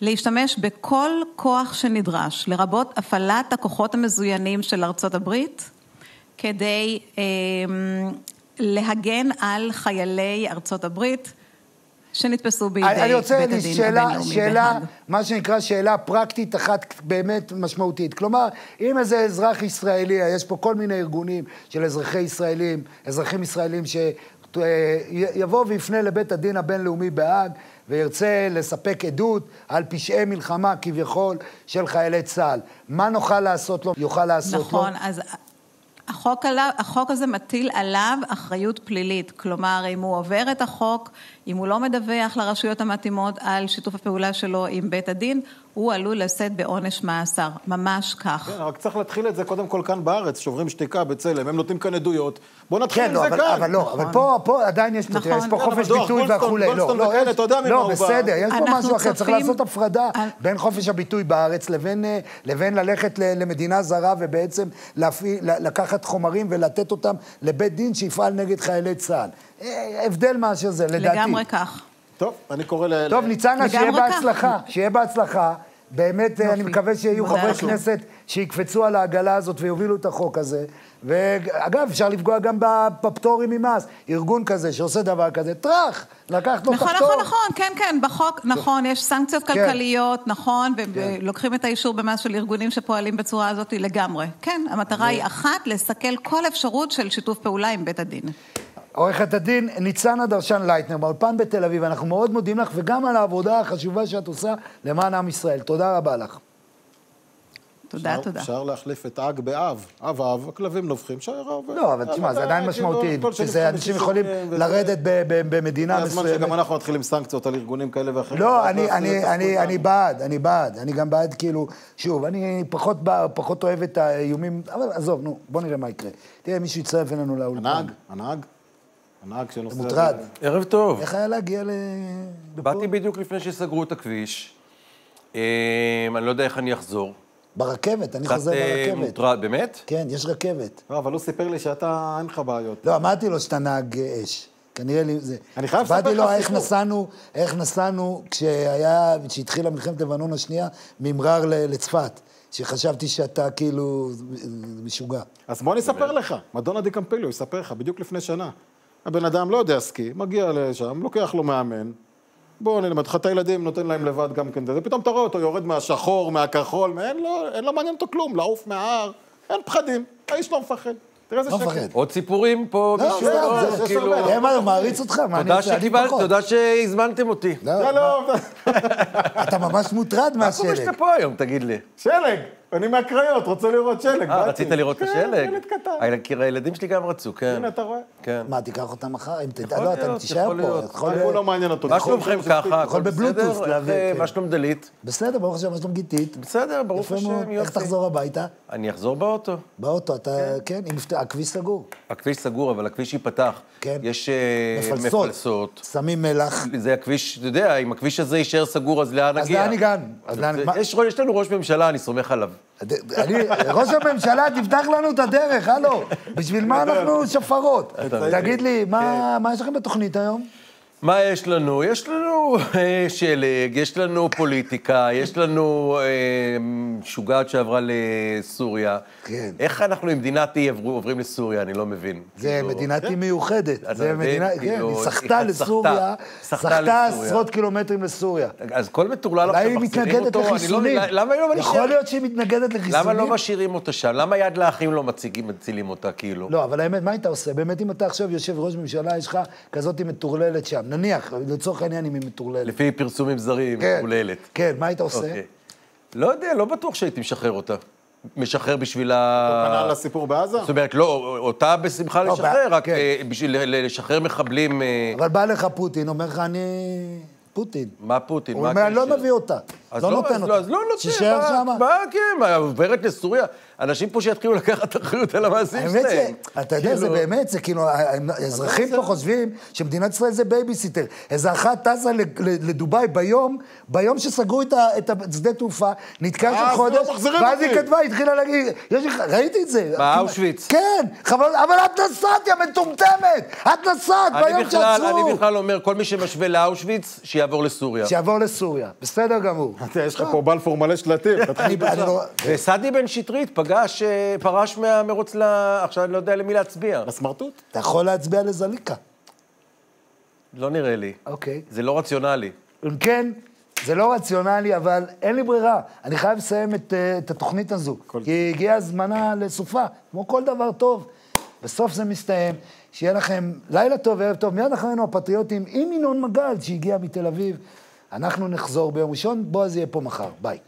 להשתמש בכל כוח שנדרש, לרבות הפעלת הכוחות המזוינים של ארצות הברית, כדי אה, להגן על חיילי ארצות הברית שנתפסו בידי בית אני רוצה הדין שאלה, הבינלאומי שאלה. מה שנקרא שאלה פרקטית אחת באמת משמעותית. כלומר, אם איזה אזרח ישראלי, יש פה כל מיני ארגונים של אזרחי ישראלים, אזרחים ישראלים שיבוא ויפנה לבית הדין הבינלאומי בהאג וירצה לספק עדות על פשעי מלחמה כביכול של חיילי צה"ל. מה נוכל לעשות לו, יוכל לעשות לו? נכון, אז החוק, עליו, החוק הזה מטיל עליו אחריות פלילית. כלומר, אם הוא עובר את החוק, אם הוא לא מדווח לרשויות המתאימות על שיתוף הפעולה שלו עם בית הדין, הוא עלול לשאת בעונש מאסר. ממש כך. כן, רק צריך להתחיל את זה קודם כל כאן בארץ, שוברים שתיקה, בצלם, הם נותנים כאן עדויות. בוא נתחיל כן, עם לא, זה אבל, כאן. אבל לא, אבל פה, פה עדיין יש, נכון. יש פה כן, חופש דוח, ביטוי וכולי. לא, לא, וכאלה, יש- אתה יודע לא. בסדר, יש פה משהו אחר, צריך לעשות הפרדה על- בין חופש הביטוי בארץ לבין, אה, לבין ללכת ל- למדינה זרה ובעצם להפעיל, לקחת חומרים ולתת אותם לבית דין שיפעל נגד חיילי צה"ל. אה, הבדל מאשר זה, לדעתי. לגמרי כך. טוב, אני קורא ל... טוב, ניצנה, שיהיה. בהצלחה, שיהיה בהצלחה. באמת, אה, אני. מקווה שיהיו חברי. כנסת שיקפצו על העגלה הזאת ויובילו את החוק הזה. ואגב, אפשר לפגוע גם בפטורים ממס. ארגון כזה שעושה דבר כזה, טראח, לקחת לו את נכון, הפטור. נכון, נכון, כן, כן, בחוק, נכון, יש סנקציות כן. כלכליות, נכון, ולוקחים את האישור במס של ארגונים שפועלים בצורה הזאת לגמרי. כן, המטרה היא אחת, לסכל כל אפשרות של שיתוף פעולה עם בית הדין. עורכת הדין ניצנה דרשן לייטנר, באולפן בתל אביב, אנחנו מאוד מודים לך, וגם על העבודה החשובה שאת עושה למען עם ישראל. תודה רבה לך. תודה, אפשר- תודה. אפשר להחליף את האג בהב. הב הב, הכלבים נובחים, שיירה עוברת. לא, אבל תשמע, זה עדיין משמעותי, שזה אנשים יכולים לרדת ב- ב- במדינה הזמן מסוימת. שגם אנחנו מתחילים סנקציות על ארגונים כאלה ואחרים. לא, אני, בעד, אני בעד. אני גם בעד, כאילו, שוב, אני פחות אוהב את האיומים, אבל עזוב, נו, בוא נראה מה יקרה. תראה, מישהו יצטרף אלינו לאולפן. הנהג, הנהג, הנהג שנוסע... מוטרד. ערב טוב. איך היה להגיע ל... באתי בדיוק לפני שסגרו את הכביש. אה, אני לא יודע איך אני אחזור. ברכבת, אני חוזר אה, ברכבת. מוטרד, באמת? כן, יש רכבת. לא, אבל הוא סיפר לי שאתה, אין לך בעיות. לא, אמרתי לו שאתה נהג אה, אש. כנראה לי זה... אני חייב לספר באתי לך לו איך סיפור. נסענו, איך נסענו כשהיה, כשהתחילה מלחמת לבנון השנייה, ממרר לצפת. שחשבתי שאתה כאילו משוגע. אז בוא אני אספר לך. מדונה די קמפיליו יספר לך, בדיוק לפני שנה. הבן אדם לא יודע סקי, מגיע לשם, לוקח לו מאמן. בוא, אני אלמד לך את הילדים, נותן להם לבד גם כן. ופתאום אתה רואה אותו יורד מהשחור, מהכחול, אין לו, אין לו מעניין אותו כלום, לעוף מההר, אין פחדים, האיש לא מפחד. תראה איזה לא שקט. עוד סיפורים פה? לא, מישהו? זה- לא, כאילו- מה, הוא מעריץ אותך, מה אני תודה עושה? אני שקיבלת, פחות. תודה שהזמנתם אותי. לא, שלום, אתה ממש מוטרד מה קורה מהשלג. שאתה פה היום, תגיד לי? שלג, אני מהקריות, רוצה לראות שלג. אה. רצית לראות את כן, השלג? ילד קטן. הילדים שלי גם רצו, כן. הנה, אתה רואה? כן. מה, תיקח אותם מחר? אם ת- יכול לא, אתה להיות, תישאר יכול פה. להיות. יכול- הוא לא מעניין אותו. מה שלומכם ככה? יכול איך, אה, כן. מה שלום דלית? בסדר, ברוך השם, מה שלום גיתית? בסדר, ברוך. השם, איך יופי. תחזור הביתה? אני אחזור באוטו. באוטו, אתה, כן, נפת- הכביש סגור. הכביש סגור, אבל הכביש ייפתח. כן. יש אה, מפלסות. שמים מלח. זה הכביש, אתה יודע, אם הכביש הזה יישאר סגור, אז לאן אז נגיע? הגענו? אז לאן- יש יש לנו ראש ממשלה, אני סומך עליו. אני, ראש הממשלה, תפתח לנו את הדרך, הלו. בשביל מה אנחנו שפרות? תגיד לי, מה מה יש לכם בתוכנית היום? מה יש לנו? יש לנו אה, שלג, יש לנו פוליטיקה, יש לנו אה, משוגעת שעברה לסוריה. כן. איך אנחנו עם מדינת אי עוברים לסוריה? אני לא מבין. זה כאילו, מדינת אי מיוחדת. אתה זה מבין? מדינה, כן, כאילו, היא היא סחטה לסוריה, סחטה. עשרות קילומטרים לסוריה. אז כל מטורלל עכשיו היא מחזירים מתנגדת אותו, אני לא- לחיסונים. למה היא לא יכול נשארת? להיות שהיא מתנגדת לחיסונים. למה לא משאירים אותה שם? למה יד לאחים לא מציגים, מצילים אותה, כאילו? לא, אבל האמת, מה היית עושה? באמת, אם אתה עכשיו יושב ראש ממשלה, יש לך כזאת מטורללת שם. נניח, לצורך העניין, אם היא מטורללת. לפי פרסומים זרים, כן. מקוללת. כן, מה היית עושה? אוקיי. לא יודע, לא בטוח שהייתי משחרר אותה. משחרר בשביל ה... כנ"ל לסיפור בעזה? זאת אומרת, לא, אותה בשמחה לא, לשחרר, ב- רק כן. אה, בשביל לשחרר מחבלים... אה, אבל בא לך פוטין, אומר לך, אני... פוטין. מה פוטין? הוא מה אומר, אני לא? מביא אותה. אז לא נותן אז אותה. אז לא נותן, שישאר מה- שם. מה, כן, עוברת לסוריה? אנשים פה שיתחילו לקחת אחריות על המעשים האמת שלהם. שאתה יודע, זה כאילו- באמת, זה כאילו, האזרחים פה חושבים שמדינת ישראל זה בייביסיטר. איזה אחת טסה לדובאי ביום, ביום שסגרו את ה- את השדה תעופה, נתקע אה, שם אז חודש, לא ואז היא. כתבה, התחילה להגיד, יש לי, ראיתי את זה. מה, אושוויץ? כן, חבל, אבל את נסעת, יא מטומטמת! את נסעת ביום שעצרו. אני בכלל אומר, כל מי שמשווה לאושוויץ, שיעבור לסוריה. שיעבור לסוריה, בסדר גמור. יש לך פה בלפור מלא שלטים. [LAUGHS] תתחיל משם. לא... וסעדי בן שטרית פגש, אה, פרש מהמרוץ ל... עכשיו אני לא יודע למי להצביע. לסמרטוט? אתה יכול להצביע לזליקה. לא נראה לי. אוקיי. זה לא רציונלי. אם כן, זה לא רציונלי, אבל אין לי ברירה. אני חייב לסיים את, אה, את התוכנית הזו, כי הגיעה הזמנה לסופה, כמו כל דבר טוב. בסוף זה מסתיים. שיהיה לכם לילה טוב וערב טוב. מיד אחרינו הפטריוטים עם ינון מגל, שהגיע מתל אביב. אנחנו נחזור ביום ראשון, בועז יהיה פה מחר. ביי.